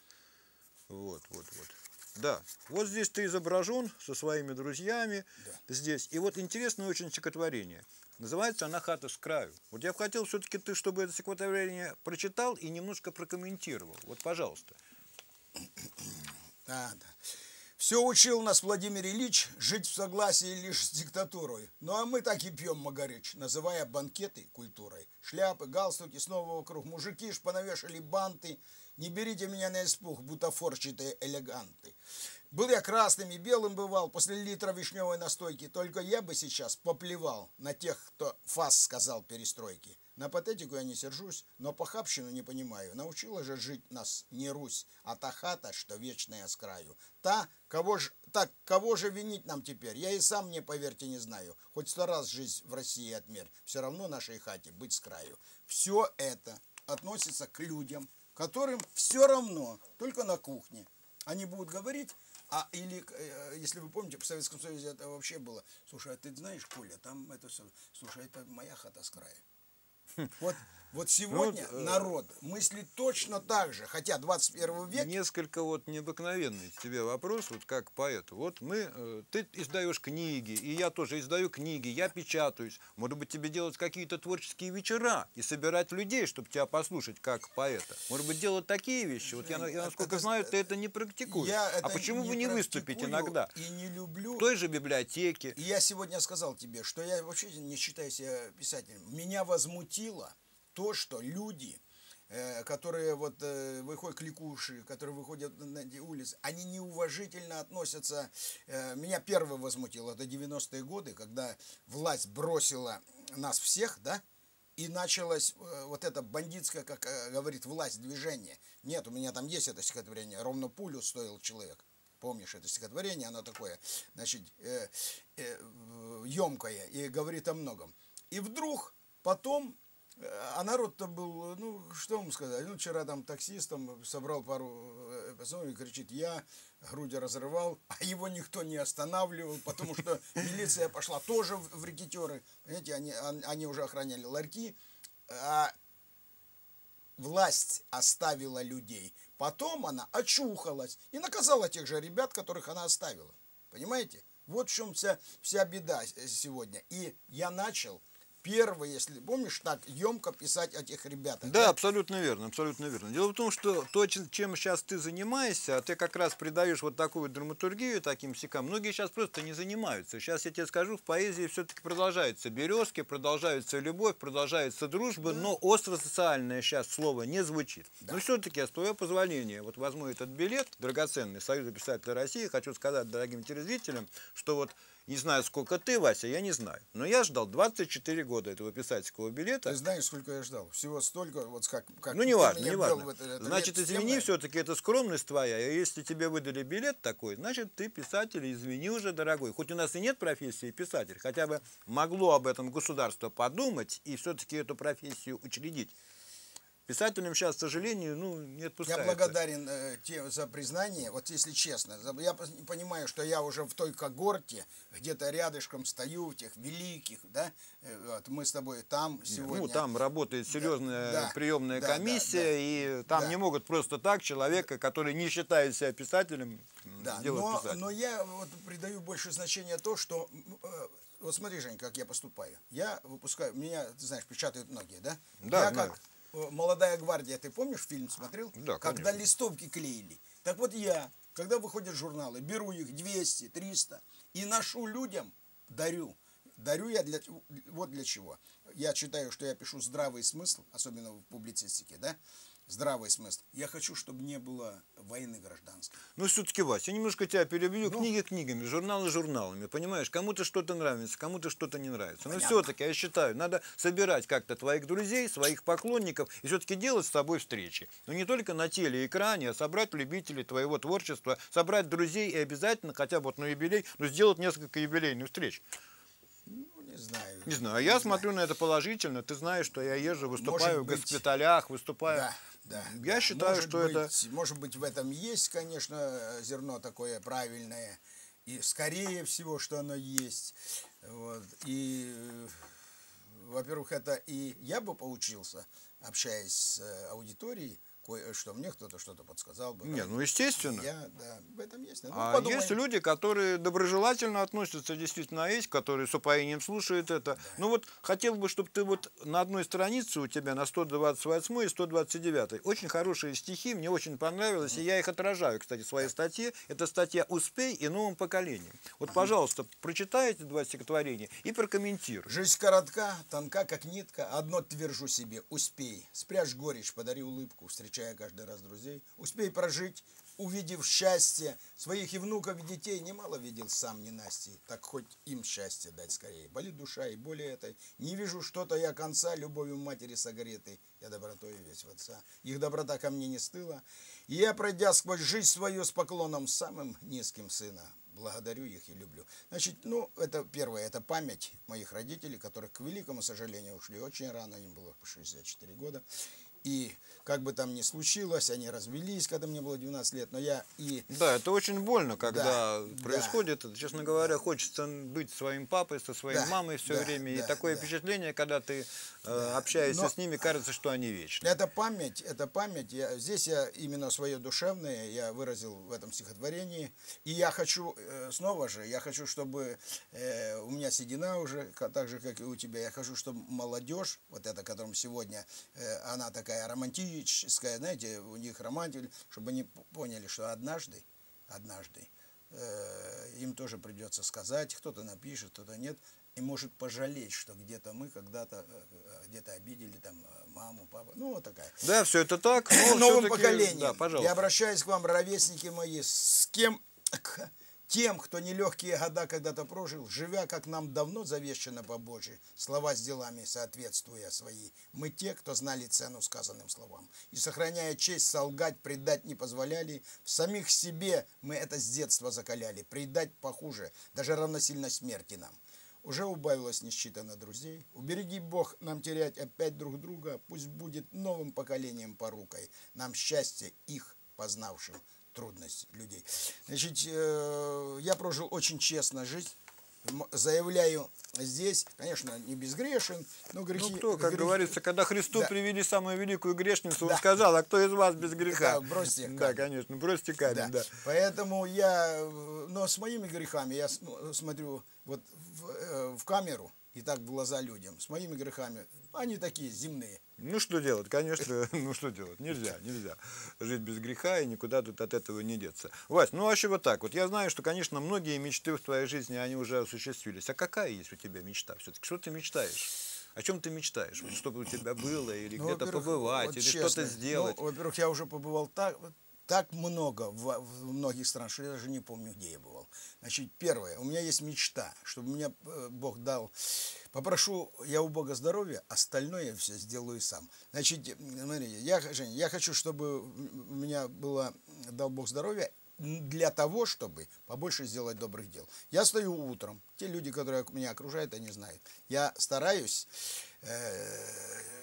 Вот, вот, вот. Да. Вот здесь ты изображен со своими друзьями. Здесь. И вот интересное очень стихотворение. Называется она «Хата с краю». Вот я бы хотел все-таки ты, чтобы это стихотворение прочитал и немножко прокомментировал. Вот, пожалуйста. Да, да. Все учил нас Владимир Ильич жить в согласии лишь с диктатурой. Ну а мы так и пьем Магарыч, называя банкеты культурой. Шляпы, галстуки, снова вокруг мужики ж понавешали банты. Не берите меня на испуг, бутафорчатые элеганты. Был я красным и белым бывал после литра вишневой настойки, только я бы сейчас поплевал на тех, кто фас сказал перестройки. На патетику я не сержусь, но похабщину не понимаю. Научила же жить нас не Русь, а та хата, что вечная с краю. Та, кого ж, так, кого же винить нам теперь? Я и сам, не поверьте, не знаю. Хоть сто раз жизнь в России отмерь, все равно нашей хате быть с краю. Все это относится к людям, которым все равно, только на кухне. Они будут говорить, а или, э, если вы помните, в Советском Союзе это вообще было, слушай, а ты знаешь, Коля, там это, слушай, это моя хата с края. Вот, вот сегодня Ну, э, народ мыслит точно так же, хотя 21 век Несколько вот необыкновенный тебе вопрос, вот как поэту. Вот мы, э, ты издаешь книги, и я тоже издаю книги, я печатаюсь. Может быть, тебе делать какие-то творческие вечера и собирать людей, чтобы тебя послушать как поэта. Может быть, делать такие вещи. Вот я, я насколько Это- знаю, ты это не практикуешь. я а почему не выступить практикую иногда? И не люблю. В той же библиотеке. И я сегодня сказал тебе, что я вообще не считаю себя писателем. Меня возмутило то, что люди, э, которые вот э, выходят кликуши, которые выходят на улицы, они неуважительно относятся. э, Меня первое возмутило, это 90-е годы, когда власть бросила нас всех, да, и началось э, вот это бандитское, как говорит власть, движение. Нет, у меня там есть это стихотворение, ровно пулю стоил человек. Помнишь это стихотворение, оно такое, значит, емкое и говорит о многом. И вдруг потом, а народ-то был, ну, что вам сказать, ну, вчера там таксистом собрал пару э, пацанов и кричит, я груди разрывал, а его никто не останавливал, потому что милиция пошла тоже в рекетеры, понимаете, они, он- они уже охраняли ларьки, а власть оставила людей. Потом она очухалась и наказала тех же ребят, которых она оставила. Понимаете? Вот в чем вся, вся беда с- сегодня. И я начал первый, если помнишь, так емко писать о тех ребятах. Да, абсолютно верно, абсолютно верно. Дело в том, что то, чем сейчас ты занимаешься, а ты как раз придаешь вот такую драматургию таким сикам, многие сейчас просто не занимаются. Сейчас я тебе скажу, в поэзии все-таки продолжаются березки, продолжается любовь, продолжается дружба, но остро-социальное сейчас слово не звучит. Но все-таки, с твоего позволения, вот возьму этот билет, драгоценный Союза писателей России, хочу сказать дорогим телезрителям, что вот не знаю, сколько ты, Вася, я не знаю. Но я ждал 24 года этого писательского билета. Ты знаешь, сколько я ждал? Всего столько, вот как... как Ну, не важно, не важно. это- это Значит, лет извини, все-таки это скромность твоя. И если тебе выдали билет такой, значит, ты писатель, извини уже, дорогой. Хоть у нас и нет профессии писатель, хотя бы могло об этом государство подумать и все-таки эту профессию учредить. Писателям сейчас, к сожалению, ну, не Я отпускается. благодарен э, те за признание. Вот если честно, за- я понимаю, что я уже в той когорте, где-то рядышком стою, в тех великих, да, э, вот мы с тобой там сегодня. Ну, там работает серьезная да, приемная да, да, комиссия, да. и там Да. не могут просто так человека, который не считает себя писателем, Да, делать но, писателем. но я вот придаю больше значения то, что э, вот смотри, Жень, как я поступаю. Я выпускаю, меня, ты знаешь, печатают многие, да? Да, я знаю. как молодая гвардия, ты помнишь фильм смотрел? Да, Когда конечно. листовки клеили. Так вот я, когда выходят журналы, беру их 200, 300 и ношу людям, дарю. Дарю я для вот для чего. Я считаю, что я пишу здравый смысл, особенно в публицистике, да? Здравый смысл. Я хочу, чтобы не было войны гражданской. Ну, все-таки, Вася, я немножко тебя перебью. Ну. Книги книгами, журналы журналами. Понимаешь, кому-то что-то нравится, кому-то что-то не нравится. Но Понятно. все-таки, я считаю, надо собирать как-то твоих друзей, своих поклонников и все-таки делать с тобой встречи. Но не только на телеэкране, а собрать любителей твоего творчества, собрать друзей и обязательно хотя бы вот на юбилей, но сделать несколько юбилейных встреч. Ну, не знаю. Не знаю, а я смотрю на это положительно. Ты знаешь, что я езжу, выступаю в быть. госпиталях, выступаю. Да, да. Я да. считаю, может что быть, это... Может быть, в этом есть, конечно, зерно такое правильное. И скорее всего, что оно есть. Вот. И, э, во-первых, это и я бы поучился, общаясь с э, аудиторией, что мне кто-то что-то подсказал бы. Не, ну естественно. Я, да, в этом есть. Ну, а подумаем. есть люди, которые доброжелательно относятся, действительно есть, которые с упоением слушают это. Ну вот хотел бы, чтобы ты вот на одной странице у тебя на 128 и 129 очень хорошие стихи, мне очень понравилось, и я их отражаю, кстати, в своей статье. Это статья «Успей» и «Новым поколением». Вот, пожалуйста, прочитай эти два стихотворения и прокомментируй. Жизнь коротка, тонка, как нитка. Одно твержу себе, успей. Спрячь горечь, подари улыбку, встречая каждый раз друзей. Успей прожить, увидев счастье. Своих и внуков, и детей немало видел сам ненастий. Так хоть им счастье дать скорее. Болит душа и более этой. Не вижу что-то я конца, любовью матери согретой. Я добротой весь в отца. Их доброта ко мне не стыла. И я, пройдя сквозь жизнь свою с поклоном самым низким сына, благодарю их и люблю. Значит, ну, это первое, это память моих родителей, которых, к великому сожалению, ушли очень рано, им было по 64 года. И как бы там ни случилось, они развелись, когда мне было 12 лет, но я и... Да, это очень больно, когда Да, происходит это. Честно говоря, хочется быть своим папой, со своей Да, мамой все да, время. да, и такое да. впечатление, когда ты э, общаешься Но- с ними, кажется, что они вечны. Это память, это память. Я, здесь я именно свое душевное я выразил в этом стихотворении. И я хочу, э, снова же, я хочу, чтобы э, у меня седина уже, так же, как и у тебя, я хочу, чтобы молодежь, вот эта, которым сегодня, э, она такая романтическая, знаете, у них романтик, чтобы они поняли, что однажды, однажды э, им тоже придется сказать, кто-то напишет, кто-то нет, и может пожалеть, что где-то мы когда-то э, где-то обидели там э, маму, папу, ну вот такая. Да, все это так, но новым поколением. Да, Я пожалуйста. обращаюсь к вам, ровесники мои, с кем, тем, кто нелегкие года когда-то прожил, живя, как нам давно завещано по Божьей, слова с делами соответствуя свои. Мы те, кто знали цену сказанным словам. И, сохраняя честь, солгать, предать не позволяли. В самих себе мы это с детства закаляли. Предать похуже, даже равносильно смерти нам. Уже убавилось несчитанно друзей. Убереги Бог нам терять опять друг друга. Пусть будет новым поколением порукой. Нам счастье их познавшим трудность людей. Значит, э, я прожил очень честно жизнь. Заявляю здесь, конечно, не безгрешен, но грехи... Ну кто, как грехи- говорится, когда Христу Да. привели самую великую грешницу, он Да. сказал, а кто из вас без греха? Да, бросьте Да, камень. конечно, бросьте камень, да. Поэтому я, э, но с моими грехами, я ну, смотрю вот в, э, в камеру и так в глаза людям, с моими грехами, они такие земные. Ну что делать, конечно, ну что делать, нельзя, нельзя жить без греха и никуда тут от этого не деться. Вась, ну вообще вот так вот, я знаю, что, конечно, многие мечты в твоей жизни, они уже осуществились. А какая есть у тебя мечта все-таки? Что ты мечтаешь? О чем ты мечтаешь? Вот чтобы у тебя было, или Ну, где-то побывать, вот или что-то сделать? Ну, во-первых, я уже побывал так, так много в, в многих странах, что я даже не помню, где я бывал. Значит, первое, у меня есть мечта, чтобы мне э, Бог дал. Попрошу я у Бога здоровья, остальное я все сделаю сам. Значит, смотрите, я, Жень, я хочу, чтобы у меня было, дал Бог здоровья, для того, чтобы побольше сделать добрых дел. Я стою утром, те люди, которые меня окружают, они знают. Я стараюсь э,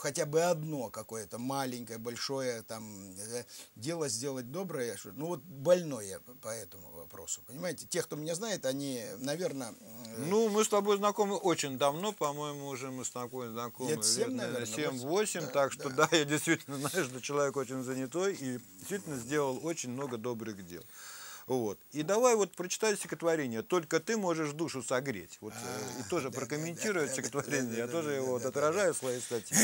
хотя бы одно какое-то маленькое, большое там э, дело сделать доброе, ну вот больное по этому вопросу, понимаете? Те, кто меня знает, они, наверное, Ну, мы с тобой знакомы очень давно, по-моему, уже мы с тобой знакомы Лет семь, наверное, 7-8, да, так что да. да. я действительно знаю, что человек очень занятой и действительно сделал очень много добрых дел. Вот. И давай вот прочитай стихотворение. Только ты можешь душу согреть. Вот, э, и тоже А, да, прокомментируй да, да, стихотворение. да, Я да, тоже да, его да, вот да, отражаю в своей статье.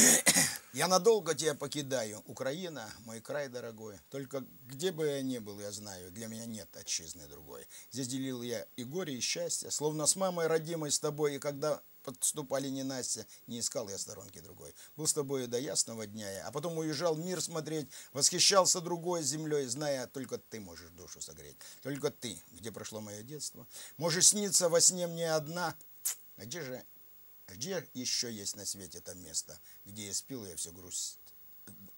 Я надолго тебя покидаю, Украина, мой край дорогой. Только где бы я ни был, я знаю, для меня нет отчизны другой. Здесь делил я и горе, и счастье, словно с мамой родимой с тобой, и когда подступали ненастья, не искал я сторонки другой. Был с тобой до ясного дня я, а потом уезжал мир смотреть, восхищался другой землей, зная, только ты можешь душу согреть. Только ты, где прошло мое детство, можешь сниться во сне мне одна. А где же где еще есть на свете это место, где я спил, я все грусть,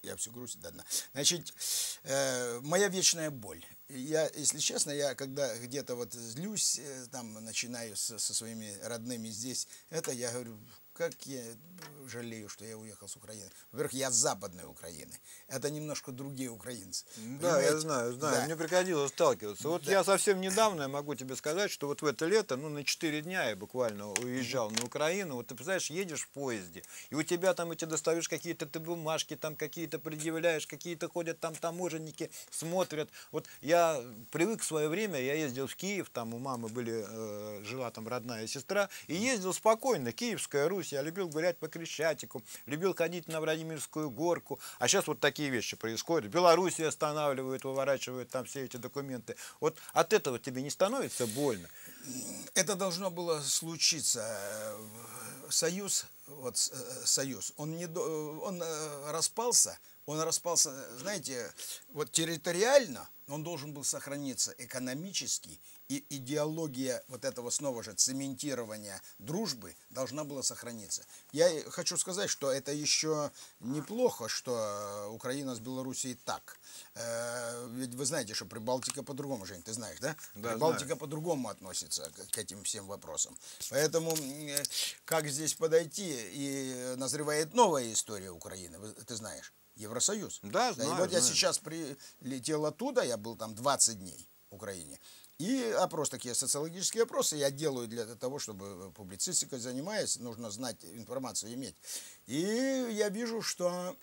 я всю грусть до дна. Значит, э, моя вечная боль. Я, если честно, я когда где-то вот злюсь, э, там начинаю со, со своими родными здесь, это я говорю, как я жалею, что я уехал с Украины. Во-первых, я с Западной Украины. Это немножко другие украинцы. Да, я Понимаете? знаю, знаю. Да. Мне приходилось сталкиваться. Вот Да. я совсем недавно, я могу тебе сказать, что вот в это лето, ну, на 4 дня я буквально уезжал на Украину. Вот ты представляешь, едешь в поезде, и у тебя там эти достаешь какие-то ты бумажки, там какие-то предъявляешь, какие-то ходят там таможенники, смотрят. Вот я привык в свое время, я ездил в Киев, там у мамы были, э, жила там родная сестра, и ездил спокойно, Киевская Русь, я любил гулять по Крещатику, любил ходить на Владимирскую горку, а сейчас вот такие вещи происходят. Беларуси останавливают, выворачивают там все эти документы. Вот от этого тебе не становится больно? Это должно было случиться. Союз, вот э, союз, он не, он э, распался, он распался, знаете, вот территориально он должен был сохраниться экономически, и идеология вот этого снова же цементирования дружбы должна была сохраниться. Я и хочу сказать, что это еще неплохо, что Украина с Белоруссией так. Э, Ведь вы знаете, что Прибалтика по-другому, Жень, ты знаешь, да? Да, Прибалтика по-другому относится к, этим всем вопросам. Поэтому м, как здесь подойти, и назревает новая история Украины, ты знаешь, Евросоюз. Да, и знаю, вот я знаю. сейчас прилетел оттуда, я был там 20 дней в Украине. И опрос, такие социологические опросы я делаю для того, чтобы публицистикой занимаясь, нужно знать информацию, иметь. И я вижу, что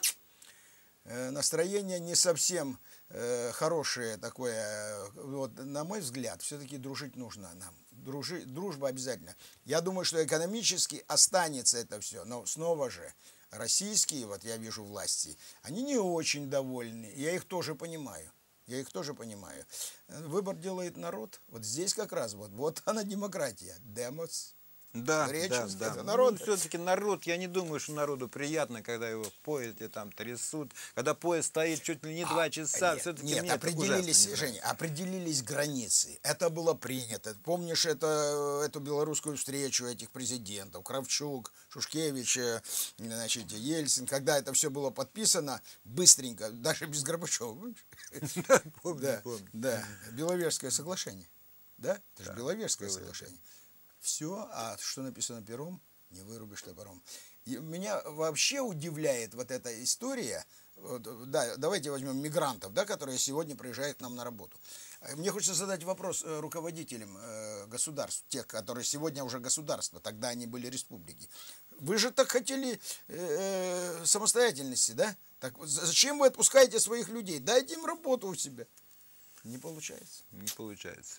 э, настроение не совсем э, хорошее такое. э, Вот, на мой взгляд, все-таки дружить нужно нам. Дружи, дружба обязательно. Я думаю, что экономически останется это все. Но снова же, российские, вот я вижу власти, они не очень довольны. Я их тоже понимаю. Я их тоже понимаю. Э, Выбор делает народ. Вот здесь как раз вот, вот она демократия. Демос. Да, Речь да, да. это народ. все-таки народ, я не думаю, что народу приятно, когда его в поезде там трясут, когда поезд стоит чуть ли не два часа, Нет, все-таки нет, определились, ужасно Женя, определились границы. Это было принято. Помнишь это, эту белорусскую встречу этих президентов, Кравчук, Шушкевич, э, значит, Ельцин, когда это все было подписано, быстренько, даже без Горбачева. Да, Беловежское соглашение. Да? Это же Беловежское. соглашение. Все, а что написано пером, не вырубишь топором. И меня вообще удивляет вот эта история. Вот, да, давайте возьмем мигрантов, да, которые сегодня приезжают к нам на работу. Э, Мне хочется задать вопрос э, руководителям э, государств, тех, которые сегодня уже государства, тогда они были республики. Вы же так хотели э, э, самостоятельности, да? Так зачем вы отпускаете своих людей? Дайте им работу у себя. Не получается. Не получается.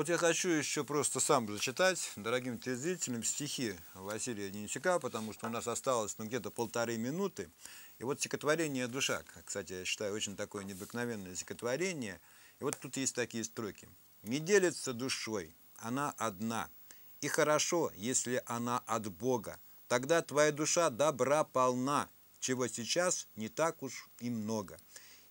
Вот я хочу еще просто сам зачитать дорогим телезрителям стихи Василия Денисюка, потому что у нас осталось ну, где-то полторы минуты. И вот стихотворение «Душа», кстати, я считаю, очень такое необыкновенное стихотворение. И вот тут есть такие строки. «Не делится душой, она одна, и хорошо, если она от Бога. Тогда твоя душа добра полна, чего сейчас не так уж и много.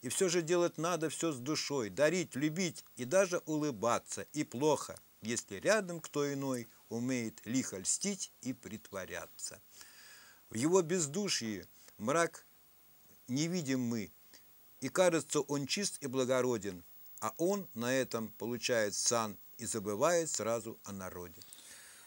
И все же делать надо все с душой, дарить, любить и даже улыбаться. И плохо, если рядом кто иной умеет лихо льстить и притворяться. В его бездушии мрак не видим мы, и кажется он чист и благороден, а он на этом получает сан и забывает сразу о народе.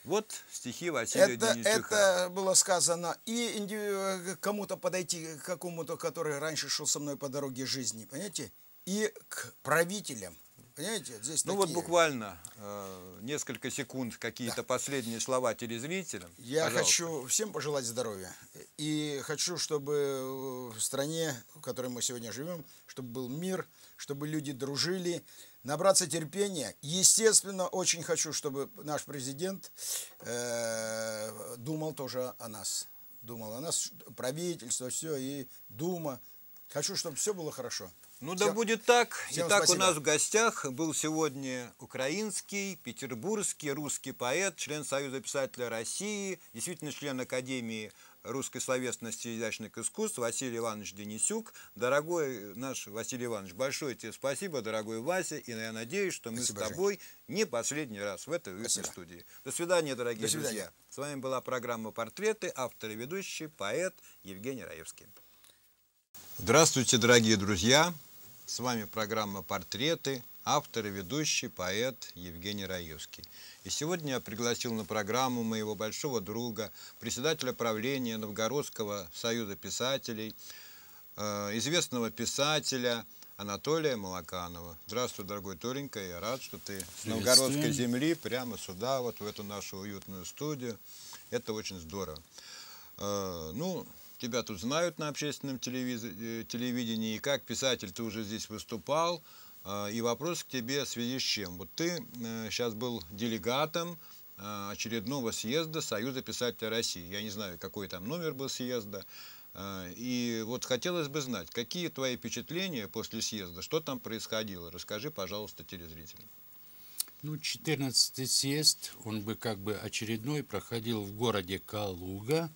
Вот стихи Василия Это, Денисюка. это было сказано и инди- кому-то подойти, к какому-то, который раньше шел со мной по дороге жизни, понимаете? И к правителям, понимаете? Здесь Ну вот такие. буквально э, несколько секунд, какие-то последние слова телезрителям. Я Пожалуйста. хочу всем пожелать здоровья. И хочу, чтобы в стране, в которой мы сегодня живем, чтобы был мир, чтобы люди дружили, набраться терпения. Естественно, очень хочу, чтобы наш президент э, думал тоже о нас. Думал о нас, правительство, все, и Дума. Хочу, чтобы все было хорошо. Ну да Всем- будет так. всем Итак, спасибо. у нас в гостях был сегодня украинский, петербургский, русский поэт, член Союза писателя России, действительно член Академии русской словесности и изящных искусств Василий Иванович Денисюк. Дорогой наш Василий Иванович, большое тебе спасибо, дорогой Вася, и я надеюсь, что мы Спасибо, с Жень. тобой не последний раз в этой уютной Спасибо. студии. До свидания, дорогие До свидания. друзья. С вами была программа «Портреты», автор и ведущий, поэт Евгений Раевский. Здравствуйте, дорогие друзья! С вами программа «Портреты», автор и ведущий поэт Евгений Раевский. И сегодня я пригласил на программу моего большого друга, председателя правления Новгородского союза писателей, э, известного писателя Анатолия Малаканова. Здравствуй, дорогой Толенька, я рад, что ты с новгородской земли прямо сюда, вот в эту нашу уютную студию. Это очень здорово. Э, ну, тебя тут знают на общественном телевиз- телевидении, и как писатель ты уже здесь выступал, и вопрос к тебе в связи с чем. Вот ты сейчас э, был делегатом а, очередного съезда Союза писателей России. Я не знаю, какой там номер был съезда. А, и вот хотелось бы знать, какие твои впечатления после съезда, что там происходило? Расскажи, пожалуйста, телезрителям. Ну, 14-й съезд, он бы как бы очередной проходил в городе Калуга,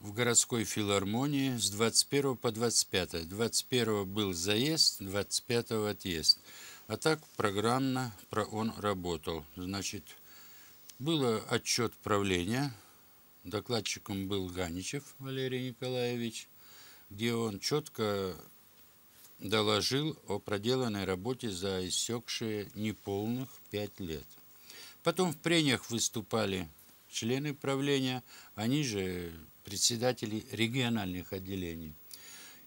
в городской филармонии с 21 по 25. 21 был заезд, 25 отъезд. А так программно он работал. Значит, был отчет правления, докладчиком был Ганичев Валерий Николаевич, где он четко доложил о проделанной работе за иссекшие неполных пять лет. Потом в прениях выступали члены правления, они же председателей региональных отделений.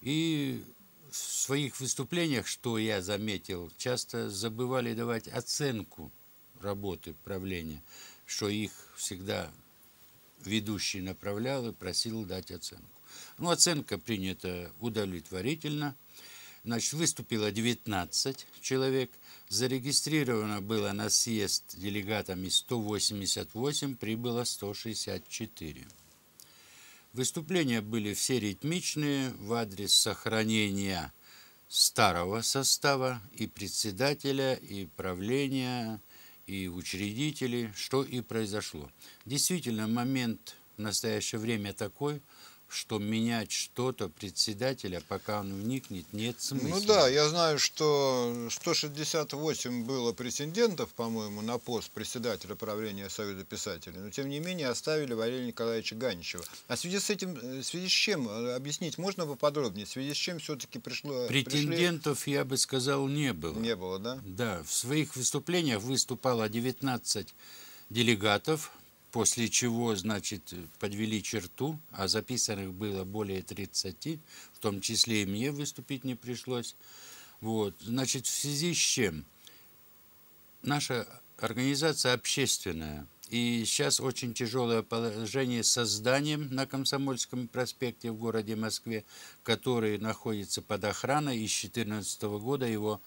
И в своих выступлениях, что я заметил, часто забывали давать оценку работы правления, что их всегда ведущий направлял и просил дать оценку. Ну, оценка принята удовлетворительно. Значит, выступило 19 человек. Зарегистрировано было на съезд делегатами 188, прибыло 164. Выступления были все ритмичные в адрес сохранения старого состава и председателя, и правления, и учредителей, что и произошло. Действительно, момент в настоящее время такой – что менять что-то председателя, пока он вникнет, нет смысла. Ну да, я знаю, что 168 было претендентов, по-моему, на пост председателя правления Союза писателей, но тем не менее оставили Валерия Николаевича Ганичева. А в связи с этим, в связи с чем, объяснить можно поподробнее, в связи с чем все-таки пришло... Претендентов, пришли... я бы сказал, не было. Не было, да? Да, в своих выступлениях выступало 19 делегатов, после чего, значит, подвели черту, а записанных было более 30, в том числе и мне выступить не пришлось. Вот, значит, в связи с чем? Наша организация общественная, и сейчас очень тяжелое положение с созданием на Комсомольском проспекте в городе Москве, который находится под охраной, и с 2014 года его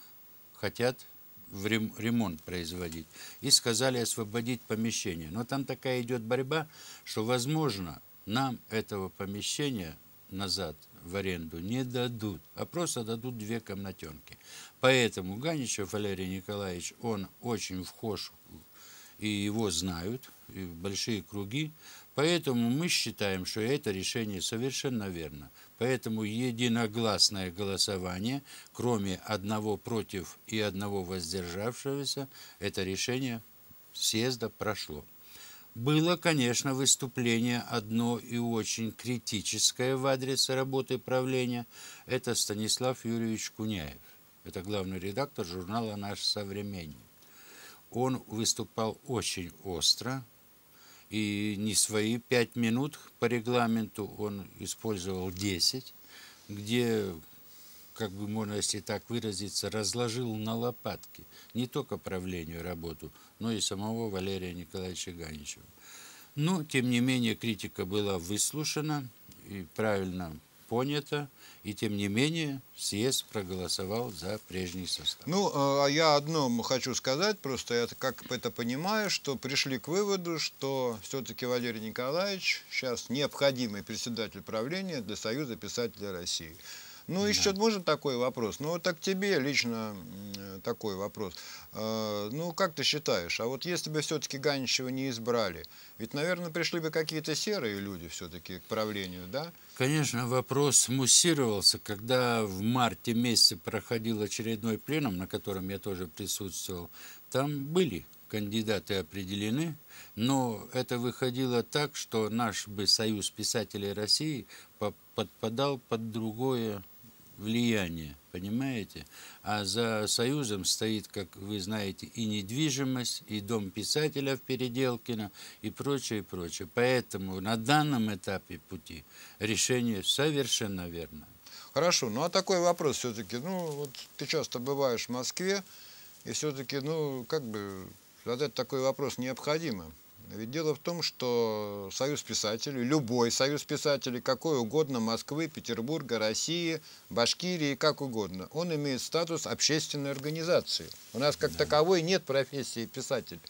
хотят в ремонт производить. И сказали освободить помещение. Но там такая идет борьба, что, возможно, нам этого помещения назад в аренду не дадут, а просто дадут две комнатенки. Поэтому Ганичев Валерий Николаевич, он очень вхож, и его знают, и большие круги, Поэтому мы считаем, что это решение совершенно верно. Поэтому единогласное голосование, кроме одного против и одного воздержавшегося, это решение съезда прошло. Было, конечно, выступление одно и очень критическое в адрес работы правления. Это Станислав Юрьевич Куняев. Это главный редактор журнала «Наш современник». Он выступал очень остро, и не свои пять минут по регламенту, он использовал 10, где, как бы можно, если так выразиться, разложил на лопатки не только правлению работу, но и самого Валерия Николаевича Ганичева. Но, тем не менее, критика была выслушана и правильно понято, и тем не менее съезд проголосовал за прежний состав. Ну, а я одно хочу сказать, просто я как это понимаю, что пришли к выводу, что все-таки Валерий Николаевич сейчас необходимый председатель правления для Союза писателей России. Ну, да. еще можно такой вопрос. Ну, вот так тебе лично такой вопрос. А, ну, как ты считаешь, а вот если бы все-таки Ганичева не избрали, ведь, наверное, пришли бы какие-то серые люди все-таки к правлению, да? Конечно, вопрос муссировался, когда в марте месяце проходил очередной пленум, на котором я тоже присутствовал. Там были кандидаты определены, но это выходило так, что наш бы Союз писателей России подпадал под другое влияние, понимаете? А за Союзом стоит, как вы знаете, и недвижимость, и дом писателя в Переделкино, и прочее, и прочее. Поэтому на данном этапе пути решение совершенно верно. Хорошо, ну а такой вопрос все-таки, ну вот ты часто бываешь в Москве, и все-таки, ну как бы задать такой вопрос необходимо. Ведь дело в том, что Союз писателей, любой Союз писателей, какой угодно, Москвы, Петербурга, России, Башкирии, как угодно, он имеет статус общественной организации. У нас как таковой нет профессии писатель.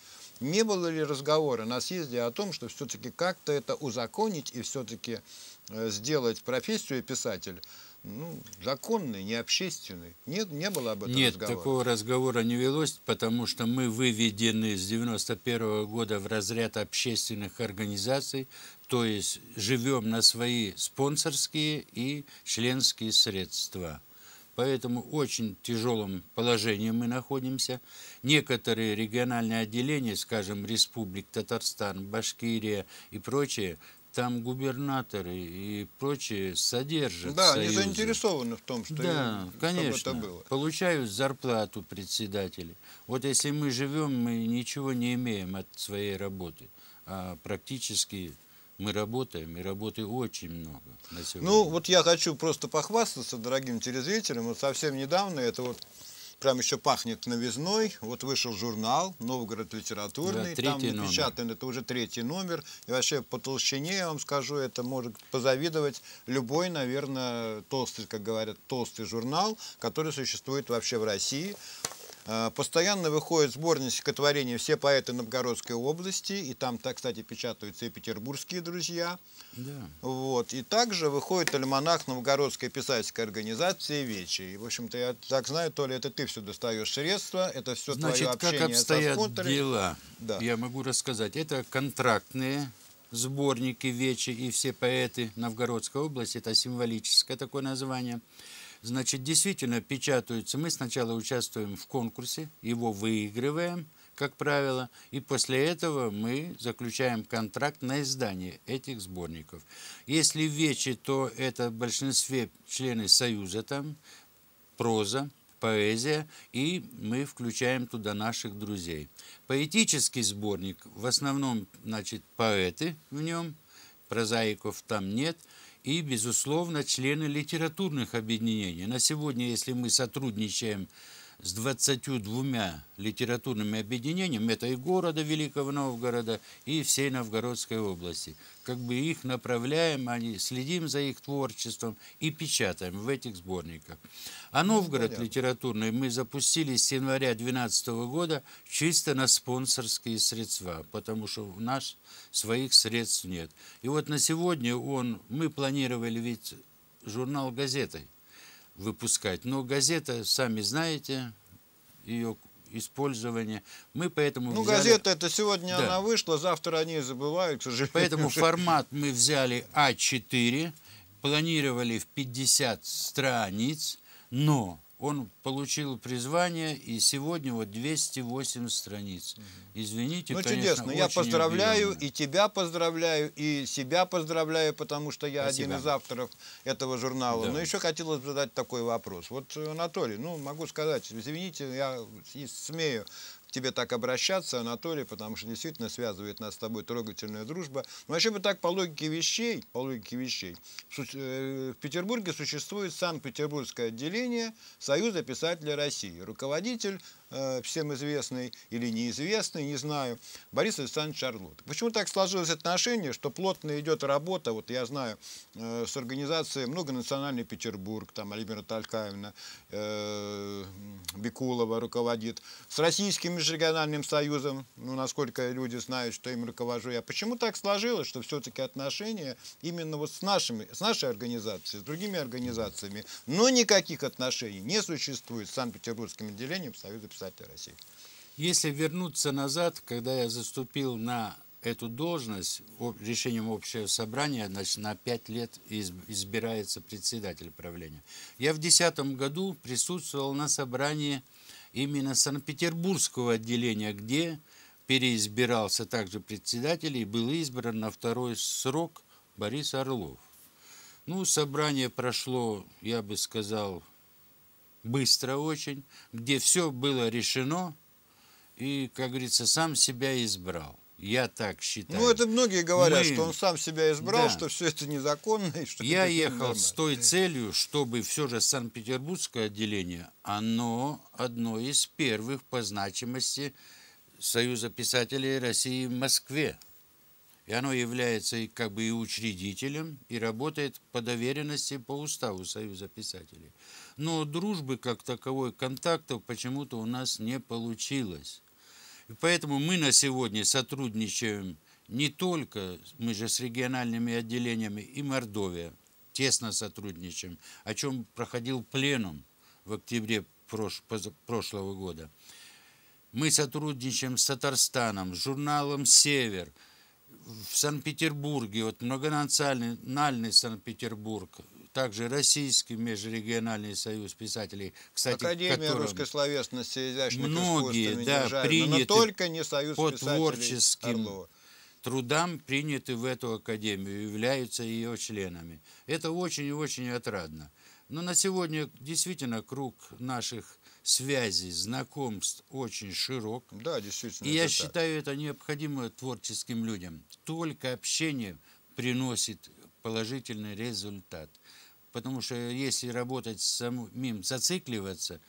Не было ли разговора на съезде о том, что все-таки как-то это узаконить и все-таки сделать профессию писатель ну, законный, не общественный. Нет, не было об этом Нет, разговора. такого разговора не велось, потому что мы выведены с 91 года в разряд общественных организаций, то есть живем на свои спонсорские и членские средства. Поэтому очень тяжелом положении мы находимся. Некоторые региональные отделения, скажем, Республик Татарстан, Башкирия и прочие, там губернаторы и прочие содержат Да, они союзы. заинтересованы в том, что Да, чтобы конечно. это было. Получают зарплату председатели. Вот если мы живем, мы ничего не имеем от своей работы. А практически мы работаем, и работы очень много на сегодня. Ну, вот я хочу просто похвастаться дорогим телезрителям. Вот совсем недавно, это вот прям еще пахнет новизной. Вот вышел журнал «Новгород литературный». Да, Там третий номер. напечатан, это уже третий номер. И вообще по толщине, я вам скажу, это может позавидовать любой, наверное, толстый, как говорят, толстый журнал, который существует вообще в России. А, Постоянно выходит сборник стихотворений «Все поэты Новгородской области», и там, так, кстати, печатаются и петербургские друзья. Да. Вот. И также выходит альманах Новгородской писательской организации «Вечи». И, в общем-то, я так знаю, Толя, это ты все достаешь средства, это все твое Значит, общение как со обстоят спонсорами. дела, Да. я могу рассказать. Это контрактные сборники «Вечи» и все поэты Новгородской области. Это символическое такое название. Значит, действительно печатаются. Мы сначала участвуем в конкурсе, его выигрываем, как правило, и после этого мы заключаем контракт на издание этих сборников. Если вечи, то это в большинстве члены Союза там, проза, поэзия, и мы включаем туда наших друзей. Поэтический сборник, в основном, значит, поэты в нем, прозаиков там нет, и, безусловно, члены литературных объединений. На сегодня, если мы сотрудничаем с 22 литературными объединениями, это и города Великого Новгорода, и всей Новгородской области. Как бы их направляем, они, следим за их творчеством и печатаем в этих сборниках. А Новгород понятно. литературный мы запустили с января 2012 года чисто на спонсорские средства, потому что у нас своих средств нет. И вот на сегодня он, мы планировали ведь журнал газетой выпускать, но газета, сами знаете, ее использование. Мы поэтому Ну, взяли- газета это сегодня Да. она вышла, завтра они забывают, к сожалению. Поэтому формат мы взяли А4, планировали в 50 страниц, но он получил призвание, и сегодня вот 208 страниц. Извините, Ну, конечно, чудесно. Я поздравляю, объемно. и тебя поздравляю, и себя поздравляю, потому что я Спасибо. один из авторов этого журнала. Да. Но еще хотелось бы задать такой вопрос. Вот, Анатолий, ну, могу сказать, извините, я смею тебе так обращаться, Анатолий, потому что действительно связывает нас с тобой трогательная дружба. Но вообще бы так по логике вещей, по логике вещей, су- э, в Петербурге существует Санкт-Петербургское отделение Союза писателей России. Руководитель всем известный или неизвестный, не знаю, Борис Александрович Шарлот. Почему так сложилось отношение, что плотно идет работа, вот я знаю, э, с организацией Многонациональный Петербург, там Альбина Талькаевна э, Бекулова руководит, с Российским межрегиональным союзом, ну, насколько люди знают, что им руковожу я. Почему так сложилось, что все-таки отношения именно вот с, нашими, с нашей организацией, с другими организациями, но никаких отношений не существует с Санкт-Петербургским отделением Союза писателей России? Если вернуться назад, когда я заступил на эту должность, решением общего собрания, значит, на пять лет из- избирается председатель правления. Я в 2010 году присутствовал на собрании именно Санкт-Петербургского отделения, где переизбирался также председатель и был избран на второй срок Борис Орлов. Ну, собрание прошло, я бы сказал, быстро очень, где все было решено, и, как говорится, сам себя избрал. Я так считаю. Ну, это многие говорят, Мы- что он сам себя избрал, Да. что все это незаконно. И что Я ехал с той целью, чтобы все же Санкт-Петербургское отделение, оно одно из первых по значимости Союза писателей России в Москве. И оно является и как бы и учредителем, и работает по доверенности по уставу Союза писателей. Но дружбы как таковой, контактов почему-то у нас не получилось. И поэтому мы на сегодня сотрудничаем не только, мы же с региональными отделениями и Мордовия тесно сотрудничаем, о чем проходил пленум в октябре прошлого года. Мы сотрудничаем с Татарстаном, с журналом «Север», в Санкт-Петербурге, вот многонациональный национальный Санкт-Петербург, также Российский межрегиональный союз писателей, кстати, Академия русской словесности, изящных многие, да, приняты но только не Союз по творческим Орлова. трудам приняты в эту академию, являются ее членами. Это очень и очень отрадно. Но на сегодня действительно круг наших связей, знакомств очень широк. Да, действительно. И я так. считаю, это необходимо творческим людям. Только общение приносит положительный результат. Потому что если работать самим, зацикливаться,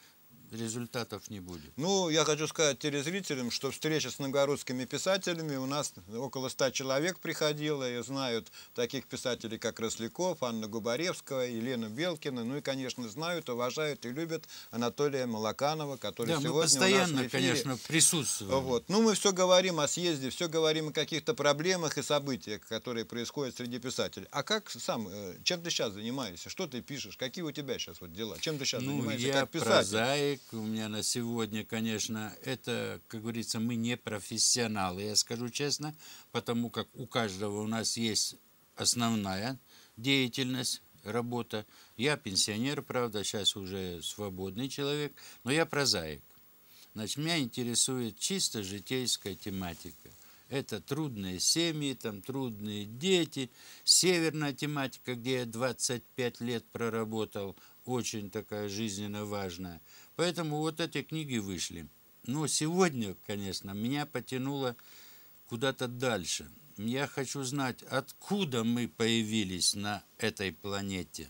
результатов не будет. Ну, я хочу сказать телезрителям, что встреча с новгородскими писателями у нас около ста человек приходило, и знают таких писателей, как Росляков, Анна Губаревская, Елена Белкина, ну и, конечно, знают, уважают и любят Анатолия Малаканова, который Да, мы сегодня у нас постоянно, в эфире. конечно, присутствуем. Вот. Ну, мы все говорим о съезде, все говорим о каких-то проблемах и событиях, которые происходят среди писателей. А как сам, э, чем ты сейчас занимаешься? Что ты пишешь? Какие у тебя сейчас вот дела? Чем ты сейчас Ну, занимаешься я как писатель? прозаик, у меня на сегодня, конечно, это, как говорится, мы не профессионалы, я скажу честно, потому как у каждого у нас есть основная деятельность, работа. Я пенсионер, правда, сейчас уже свободный человек, но я прозаик. Значит, меня интересует чисто житейская тематика. Это трудные семьи, там трудные дети, северная тематика, где я 25 лет проработал, очень такая жизненно важная. Поэтому вот эти книги вышли. Но сегодня, конечно, меня потянуло куда-то дальше. Я хочу знать, откуда мы появились на этой планете.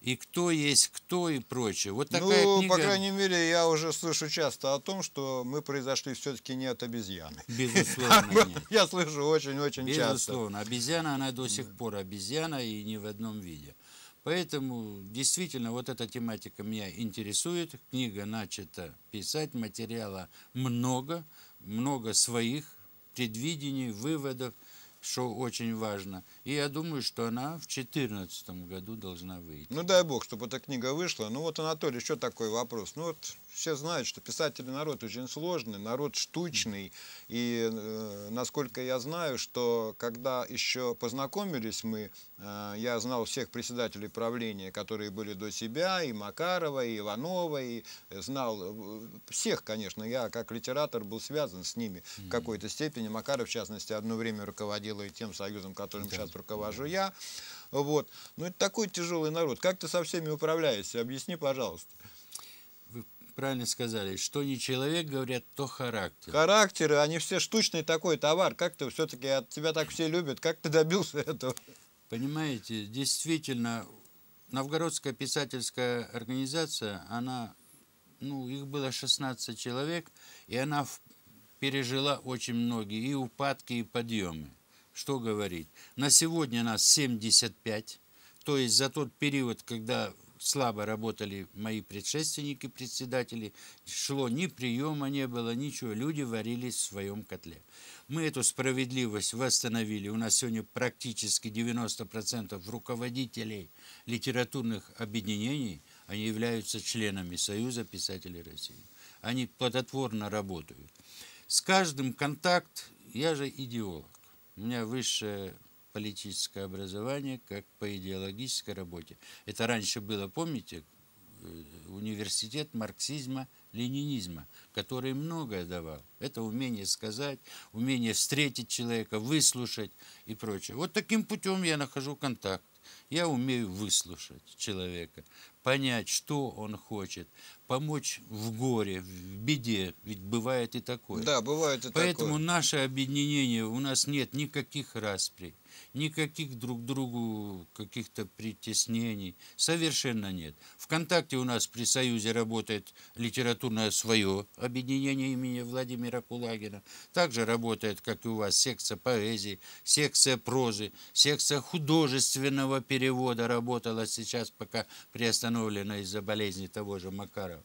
И кто есть кто и прочее. Вот такая ну, книга, по крайней мере, я уже слышу часто о том, что мы произошли все-таки не от обезьяны. безусловно, нет. Я слышу очень-очень часто. Безусловно. Обезьяна, она до сих пор обезьяна и не в одном виде. Поэтому действительно вот эта тематика меня интересует. Книга начата писать, материала много, много своих предвидений, выводов, что очень важно. И я думаю, что она в 2014 году должна выйти. Ну, дай бог, чтобы эта книга вышла. Ну, вот, Анатолий, еще такой вопрос. Ну, вот все знают, что писательный народ очень сложный, народ штучный. И, э, насколько я знаю, что когда еще познакомились мы, э, я знал всех председателей правления, которые были до себя, и Макарова, и Иванова, и знал э, всех, конечно. Я, как литератор, был связан с ними в какой-то степени. Макаров, в частности, одно время руководил и тем союзом, которым сейчас руковожу я. Вот. Ну, это такой тяжелый народ. Как ты со всеми управляешься? Объясни, пожалуйста. Вы правильно сказали, что не человек, говорят, то характер. Характеры, они все штучный такой товар. Как ты все-таки, от тебя так все любят, как ты добился этого? Понимаете, действительно, Новгородская писательская организация, она, ну, их было 16 человек, и она пережила очень многие и упадки, и подъемы. Что говорить? На сегодня нас 75, то есть за тот период, когда слабо работали мои предшественники, председатели, шло ни приема не было, ничего, люди варились в своем котле. Мы эту справедливость восстановили. У нас сегодня практически 90% руководителей литературных объединений, они являются членами Союза писателей России. Они плодотворно работают. С каждым контакт, я же идеолог. У меня высшее политическое образование, как по идеологической работе. Это раньше было, помните, э, университет марксизма, ленинизма, который многое давал. Это умение сказать, умение встретить человека, выслушать и прочее. Вот таким путем я нахожу контакт. Я умею выслушать человека, понять, что он хочет, помочь в горе, в беде, ведь бывает и такое. Да, бывает и Поэтому такое. наше объединение, у нас нет никаких расприй, никаких друг другу каких-то притеснений, совершенно нет. Вконтакте у нас при Союзе работает литературное свое объединение имени Владимира Кулагина. Также работает, как и у вас, секция поэзии, секция прозы, секция художественного перевода работала сейчас, пока приостановлена из-за болезни того же Макарова.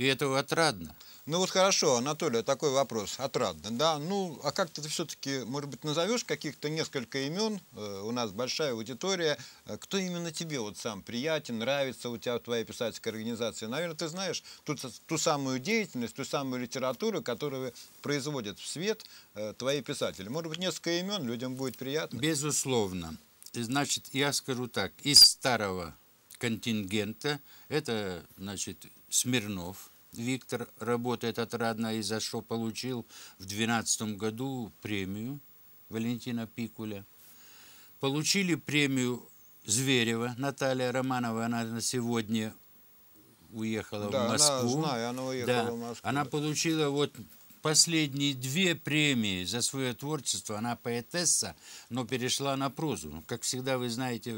И это отрадно. Ну вот хорошо, Анатолий, такой вопрос. Отрадно, да? Ну, а как ты все-таки, может быть, назовешь каких-то несколько имен? Э, у нас большая аудитория. Э, Кто именно тебе вот сам приятен, нравится у тебя в твоей писательской организации? Наверное, ты знаешь ту, ту самую деятельность, ту самую литературу, которую производят в свет э, твои писатели. Может быть, несколько имен людям будет приятно? Безусловно. Значит, я скажу так, из старого контингента, это, значит, Смирнов, Виктор работает отрадно и за что получил в 2012 году премию Валентина Пикуля. Получили премию Зверева Наталья Романова, она на сегодня уехала Да, в она, Москву. знаю, она уехала Да, в Москву. Она получила вот последние две премии за свое творчество. Она поэтесса, но перешла на прозу. Ну, Как всегда, вы знаете,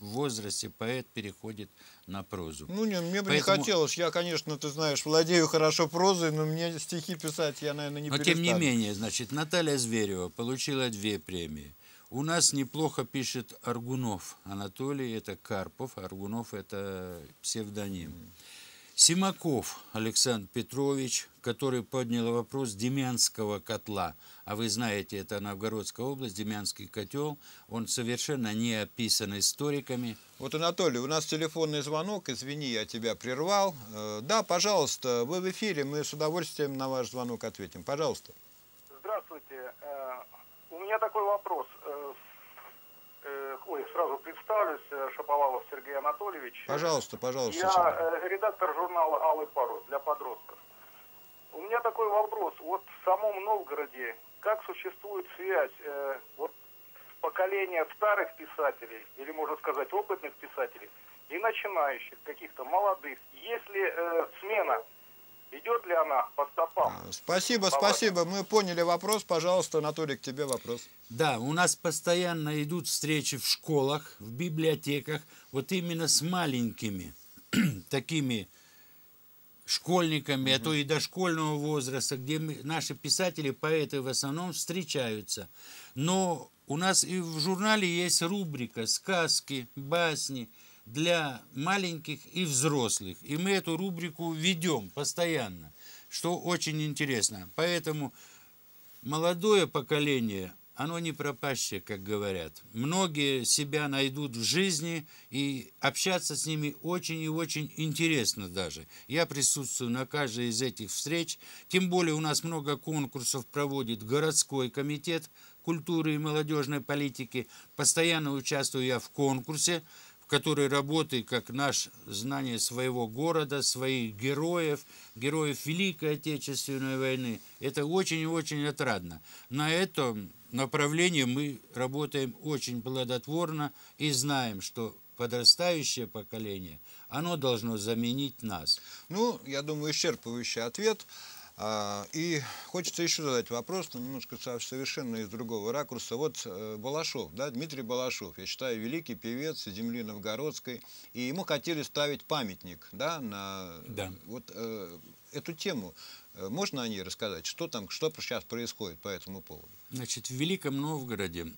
в возрасте поэт переходит на прозу. Ну, не, мне бы Поэтому- не хотелось. Я, конечно, ты знаешь, владею хорошо прозой, но мне стихи писать я, наверное, не Но тем не перестану. менее, значит, Наталья Зверева получила две премии. У нас неплохо пишет Аргунов Анатолий, это Карпов, Аргунов это псевдоним. Симаков Александр Петрович, который поднял вопрос Демянского котла. А вы знаете, это Новгородская область, Демянский котел. Он совершенно не описан историками. Вот, Анатолий, у нас телефонный звонок, извини, я тебя прервал. Э, Да, пожалуйста, вы в эфире, мы с удовольствием на ваш звонок ответим. Пожалуйста. Здравствуйте. Э, У меня такой вопрос. Э, Ой, сразу представлюсь. э, Шаповалов Сергей Анатольевич. Пожалуйста, пожалуйста. Я Сергей. э, редактор журнала «Алый парус» для подростков. У меня такой вопрос. Вот в самом Новгороде как существует связь э, вот поколения старых писателей, или можно сказать опытных писателей, и начинающих, каких-то молодых? Если э, смена, идет ли она по стопам? А, Спасибо, По спасибо. Мы поняли вопрос. Пожалуйста, Анатолий, к тебе вопрос. Да, у нас постоянно идут встречи в школах, в библиотеках, вот именно с маленькими такими школьниками, а то и дошкольного возраста, где мы, наши писатели, поэты в основном встречаются. Но у нас и в журнале есть рубрика «Сказки», «Басни» для маленьких и взрослых. И мы эту рубрику ведем постоянно, что очень интересно. Поэтому молодое поколение, оно не пропащее, как говорят. Многие себя найдут в жизни, и общаться с ними очень и очень интересно даже. Я присутствую на каждой из этих встреч. Тем более у нас много конкурсов проводит городской комитет культуры и молодежной политики. Постоянно участвую я в конкурсе, в который работает как наш знание своего города, своих героев, героев Великой Отечественной войны. Это очень и очень отрадно. На этом направлении мы работаем очень плодотворно и знаем, что подрастающее поколение, оно должно заменить нас. Ну, я думаю, исчерпывающий ответ. А, И хочется еще задать вопрос, но немножко со- совершенно из другого ракурса. Вот э, Балашов, да, Дмитрий Балашов, я считаю, великий певец земли новгородской, и ему хотели ставить памятник, да, на Да. вот э, эту тему. Э, Можно о ней рассказать? Что там, что сейчас происходит по этому поводу? Значит, в Великом Новгороде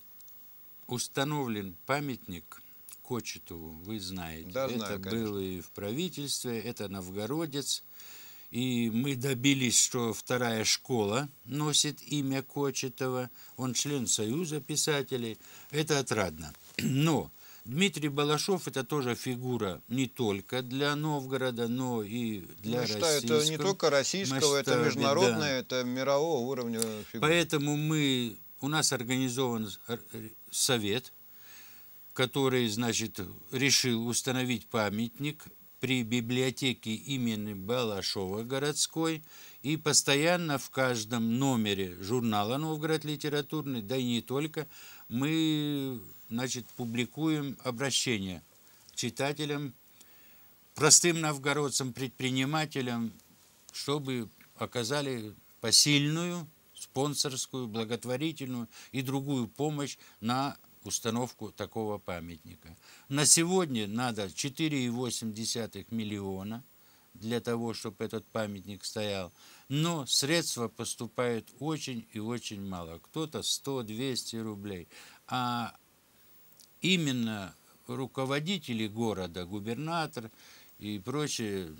установлен памятник Кочетову, вы знаете. Да, это знаю, конечно. было и в правительстве, это новгородец. И мы добились, что вторая школа носит имя Кочетова. Он член Союза писателей. Это отрадно. Но Дмитрий Балашов – это тоже фигура не только для Новгорода, но и для я считаю, это не российского только российского, это масштабе, международное, да. это мирового уровня фигура. Поэтому мы, у нас организован совет, который, значит, решил установить памятник при библиотеке имени Балашова городской и постоянно в каждом номере журнала «Новгород литературный», да и не только, мы значит, публикуем обращение к читателям, простым новгородцам, предпринимателям, чтобы оказали посильную, спонсорскую, благотворительную и другую помощь на установку такого памятника. На сегодня надо 4,8 миллиона для того, чтобы этот памятник стоял. Но средства поступают очень и очень мало. Кто-то 100-200 рублей. А именно руководители города, губернатор и прочие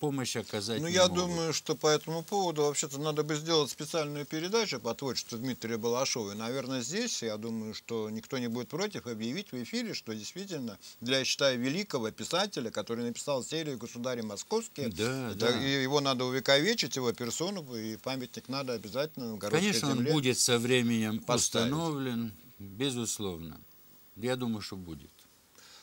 помощь оказать Ну, я могут. думаю, что по этому поводу вообще-то надо бы сделать специальную передачу по творчеству Дмитрия Балашова. И, наверное, здесь, я думаю, что никто не будет против объявить в эфире, что действительно для, я считаю, великого писателя, который написал серию «Государи московские», Да, это- да. и его надо увековечить, его персону, и памятник надо обязательно на Конечно, он будет со временем поставить. установлен, безусловно. Я думаю, что будет.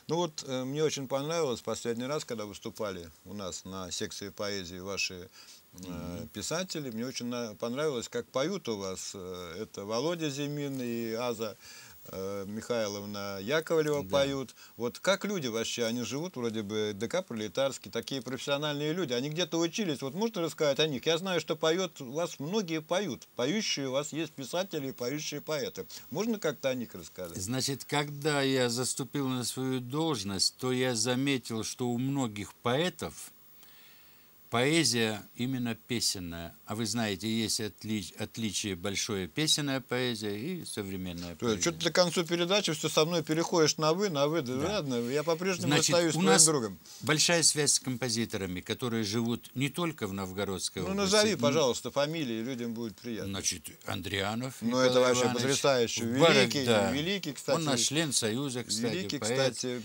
Ну вот э, мне очень понравилось последний раз, когда выступали у нас на секции поэзии ваши э, писатели. Мне очень понравилось, как поют у вас. э, это Володя Зимин и Аза Михайловна Яковлева Да. поют. Вот как люди вообще, они живут вроде бы ДК пролетарский, такие профессиональные люди. Они где-то учились. Вот можете рассказать о них? Я знаю, что поет, у вас многие поют. Поющие у вас есть писатели и поющие поэты. Можно как-то о них рассказать? Значит, когда я заступил на свою должность, то я заметил, что у многих поэтов поэзия именно песенная. А вы знаете, есть отли- отличие большое песенная поэзия и современная То поэзия. что-то до концу передачи все со мной переходишь на вы, на вы. Да, ладно, я по-прежнему Значит, остаюсь у нас другом. большая связь с композиторами, которые живут не только в Новгородской Ну, области. назови, м, пожалуйста, фамилии, людям будет приятно. Значит, Андрианов Ну, это вообще Иванович. потрясающе. Великий, да. великий, кстати. Он наш член Союза, кстати, Великий, поэт. кстати,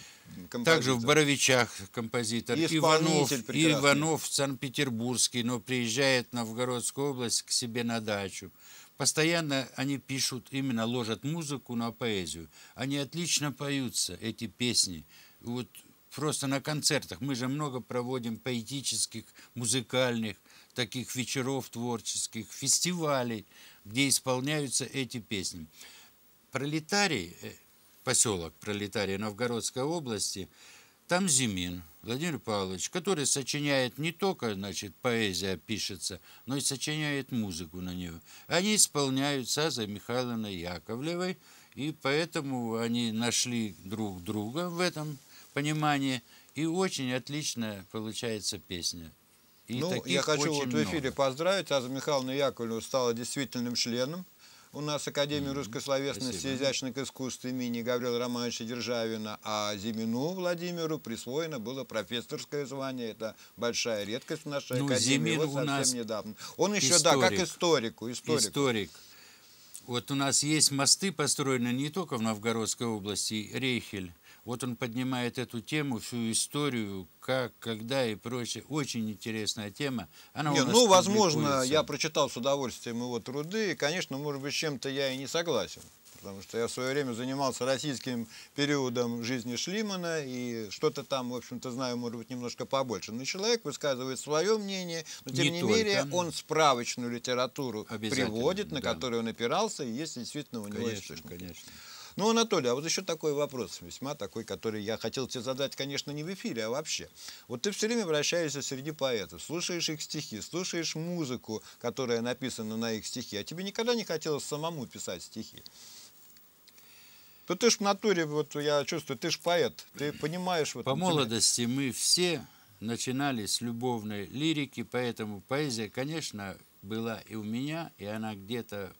композитор. Также в Боровичах композитор. И Иванов, прекрасный. Иванов Санкт-Петербургский, но приезжает в Новгородскую область к себе на дачу. Постоянно они пишут, именно ложат музыку на поэзию. Они отлично поются, эти песни. Вот просто на концертах. Мы же много проводим поэтических, музыкальных, таких вечеров творческих, фестивалей, где исполняются эти песни. Пролетарий, э, поселок Пролетарий Новгородской области, там Зимин Владимир Павлович, который сочиняет не только, значит, поэзия пишется, но и сочиняет музыку на нее. Они исполняют с Азой Михайловной Яковлевой, и поэтому они нашли друг друга в этом понимании, и очень отлично получается песня. И ну, я хочу вот в эфире много. поздравить. Аза Михайловна Яковлева стала действительным членом. У нас Академии русской словесности и спасибо. изящных искусств имени Гаврила Романовича Державина, а Зимину Владимиру присвоено было профессорское звание. Это большая редкость в нашей Ну, Академии. Зимин вот у совсем нас недавно. Он еще, да, как историк. историку. историку. историк. Вот у нас есть мосты построены не только в Новгородской области, Рейхель. Вот он поднимает эту тему, всю историю, как, когда и прочее. Очень интересная тема. Она Не, ну, возможно, я прочитал с удовольствием его труды, и, конечно, может быть, чем-то я и не согласен. Потому что я в свое время занимался российским периодом жизни Шлимана, и что-то там, в общем-то, знаю, может быть, немножко побольше. Но человек высказывает свое мнение, но, тем Не не, только. менее, он справочную литературу приводит, на да. которую он опирался, и есть действительно у него Конечно, источники. конечно. Ну, Анатолий, а вот еще такой вопрос, весьма такой, который я хотел тебе задать, конечно, не в эфире, а вообще. Вот ты все время вращаешься среди поэтов, слушаешь их стихи, слушаешь музыку, которая написана на их стихи, а тебе никогда не хотелось самому писать стихи? То ты ж в натуре, вот я чувствую, ты ж поэт, ты понимаешь... Вот, По молодости мы все начинали с любовной лирики, поэтому поэзия, конечно, была и у меня, и она где-то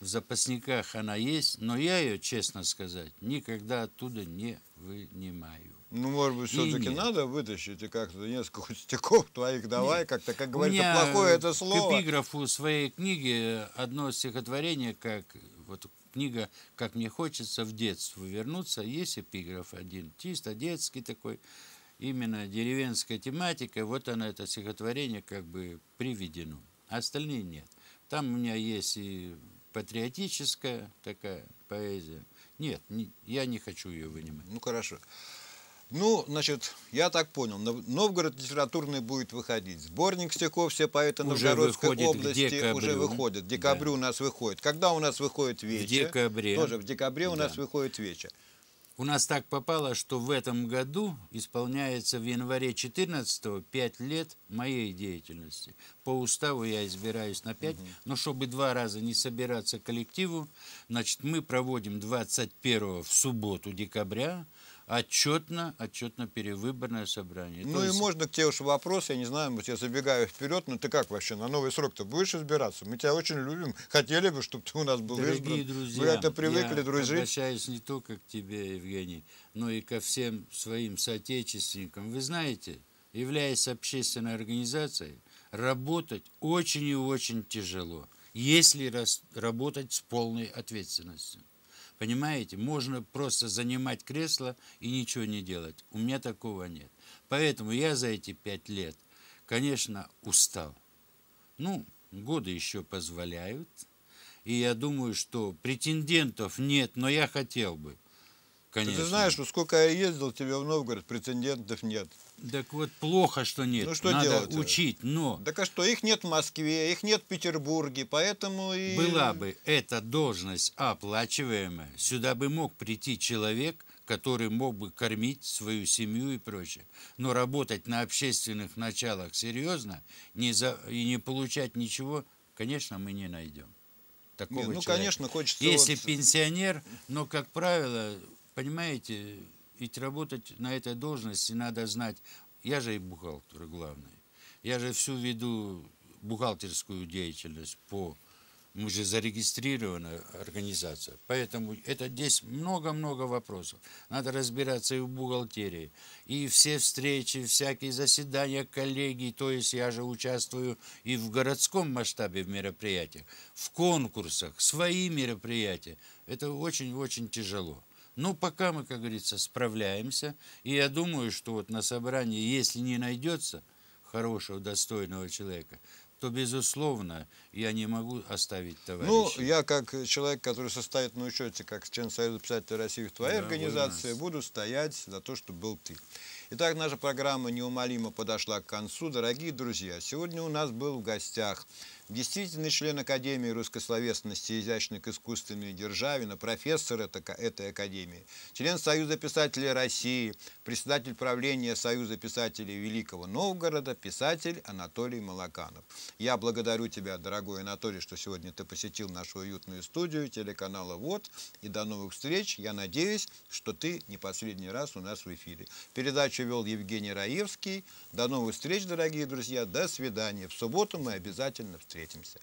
в запасниках она есть, но я ее, честно сказать, никогда оттуда не вынимаю. Ну, может быть, все-таки надо вытащить и как-то несколько стихов твоих давай, как-то, как говорится, плохое это К слово. эпиграфу своей книги одно стихотворение, как вот книга «Как мне хочется в детство вернуться», есть эпиграф один, чисто детский такой, именно деревенская тематика, вот она, это стихотворение как бы приведено, а остальные нет. Там у меня есть и патриотическая такая поэзия. Нет, не- я не хочу ее вынимать. Ну, хорошо. Ну, значит, я так понял, Нов- Новгород литературный будет выходить. Сборник стихов «Все поэты Уже Новгородской области» уже декабрю. выходит. В декабре у нас выходит. Когда у нас выходит вечер? декабре. Тоже в декабре у нас Да. выходит вечер. У нас так попало, что в этом году исполняется в январе 14 5 лет моей деятельности. По уставу я избираюсь на 5, но чтобы два раза не собираться коллективу, значит, мы проводим 21 в субботу декабря отчетно, отчетно перевыборное собрание. Ну То и есть можно к тебе уж вопрос, я не знаю, может, я забегаю вперед, но ты как вообще, на новый срок-то будешь избираться? Мы тебя очень любим, хотели бы, чтобы ты у нас был Дорогие избран. друзья, Мы это привыкли я дружить. обращаюсь не только к тебе, Евгений, но и ко всем своим соотечественникам. Вы знаете, являясь общественной организацией, работать очень и очень тяжело, если работать с полной ответственностью. Понимаете, можно просто занимать кресло и ничего не делать. У меня такого нет. Поэтому я за эти пять лет, конечно, устал. Ну, годы еще позволяют. И я думаю, что претендентов нет, но я хотел бы. Конечно. Ты знаешь, вот сколько я ездил тебе в Новгород, претендентов нет. Так вот, плохо, что нет. Ну, что Надо делать-то? учить, но Так а что, их нет в Москве, их нет в Петербурге, поэтому и... была бы эта должность оплачиваемая, сюда бы мог прийти человек, который мог бы кормить свою семью и прочее. Но работать на общественных началах серьезно не за, и не получать ничего, конечно, мы не найдем. Такого Не, ну, человека. конечно, хочется Если вот- пенсионер, но, как правило, понимаете, ведь работать на этой должности надо знать. Я же и бухгалтер главный. Я же всю веду бухгалтерскую деятельность по мы же зарегистрированная организация. Поэтому это здесь много-много вопросов. Надо разбираться и в бухгалтерии, и все встречи, всякие заседания коллегий. То есть я же участвую и в городском масштабе в мероприятиях, в конкурсах, свои мероприятия. Это очень-очень тяжело. Но пока мы, как говорится, справляемся. И я думаю, что вот на собрании, если не найдется хорошего, достойного человека, то, безусловно, я не могу оставить товарища. Ну, я как человек, который состоит на учете как член Союза писателей России в твоей Да, организации, буду стоять за то, чтобы был ты. Итак, наша программа неумолимо подошла к концу. Дорогие друзья, сегодня у нас был в гостях действительный член Академии русской словесности и изящных искусств имени Державина, профессор этой, Академии, член Союза писателей России, председатель правления Союза писателей Великого Новгорода, писатель Анатолий Малаканов. Я благодарю тебя, дорогой Анатолий, что сегодня ты посетил нашу уютную студию телеканала ВОД. И до новых встреч. Я надеюсь, что ты не последний раз у нас в эфире. Передачу вел Евгений Раевский. До новых встреч, дорогие друзья. До свидания. В субботу мы обязательно встретимся.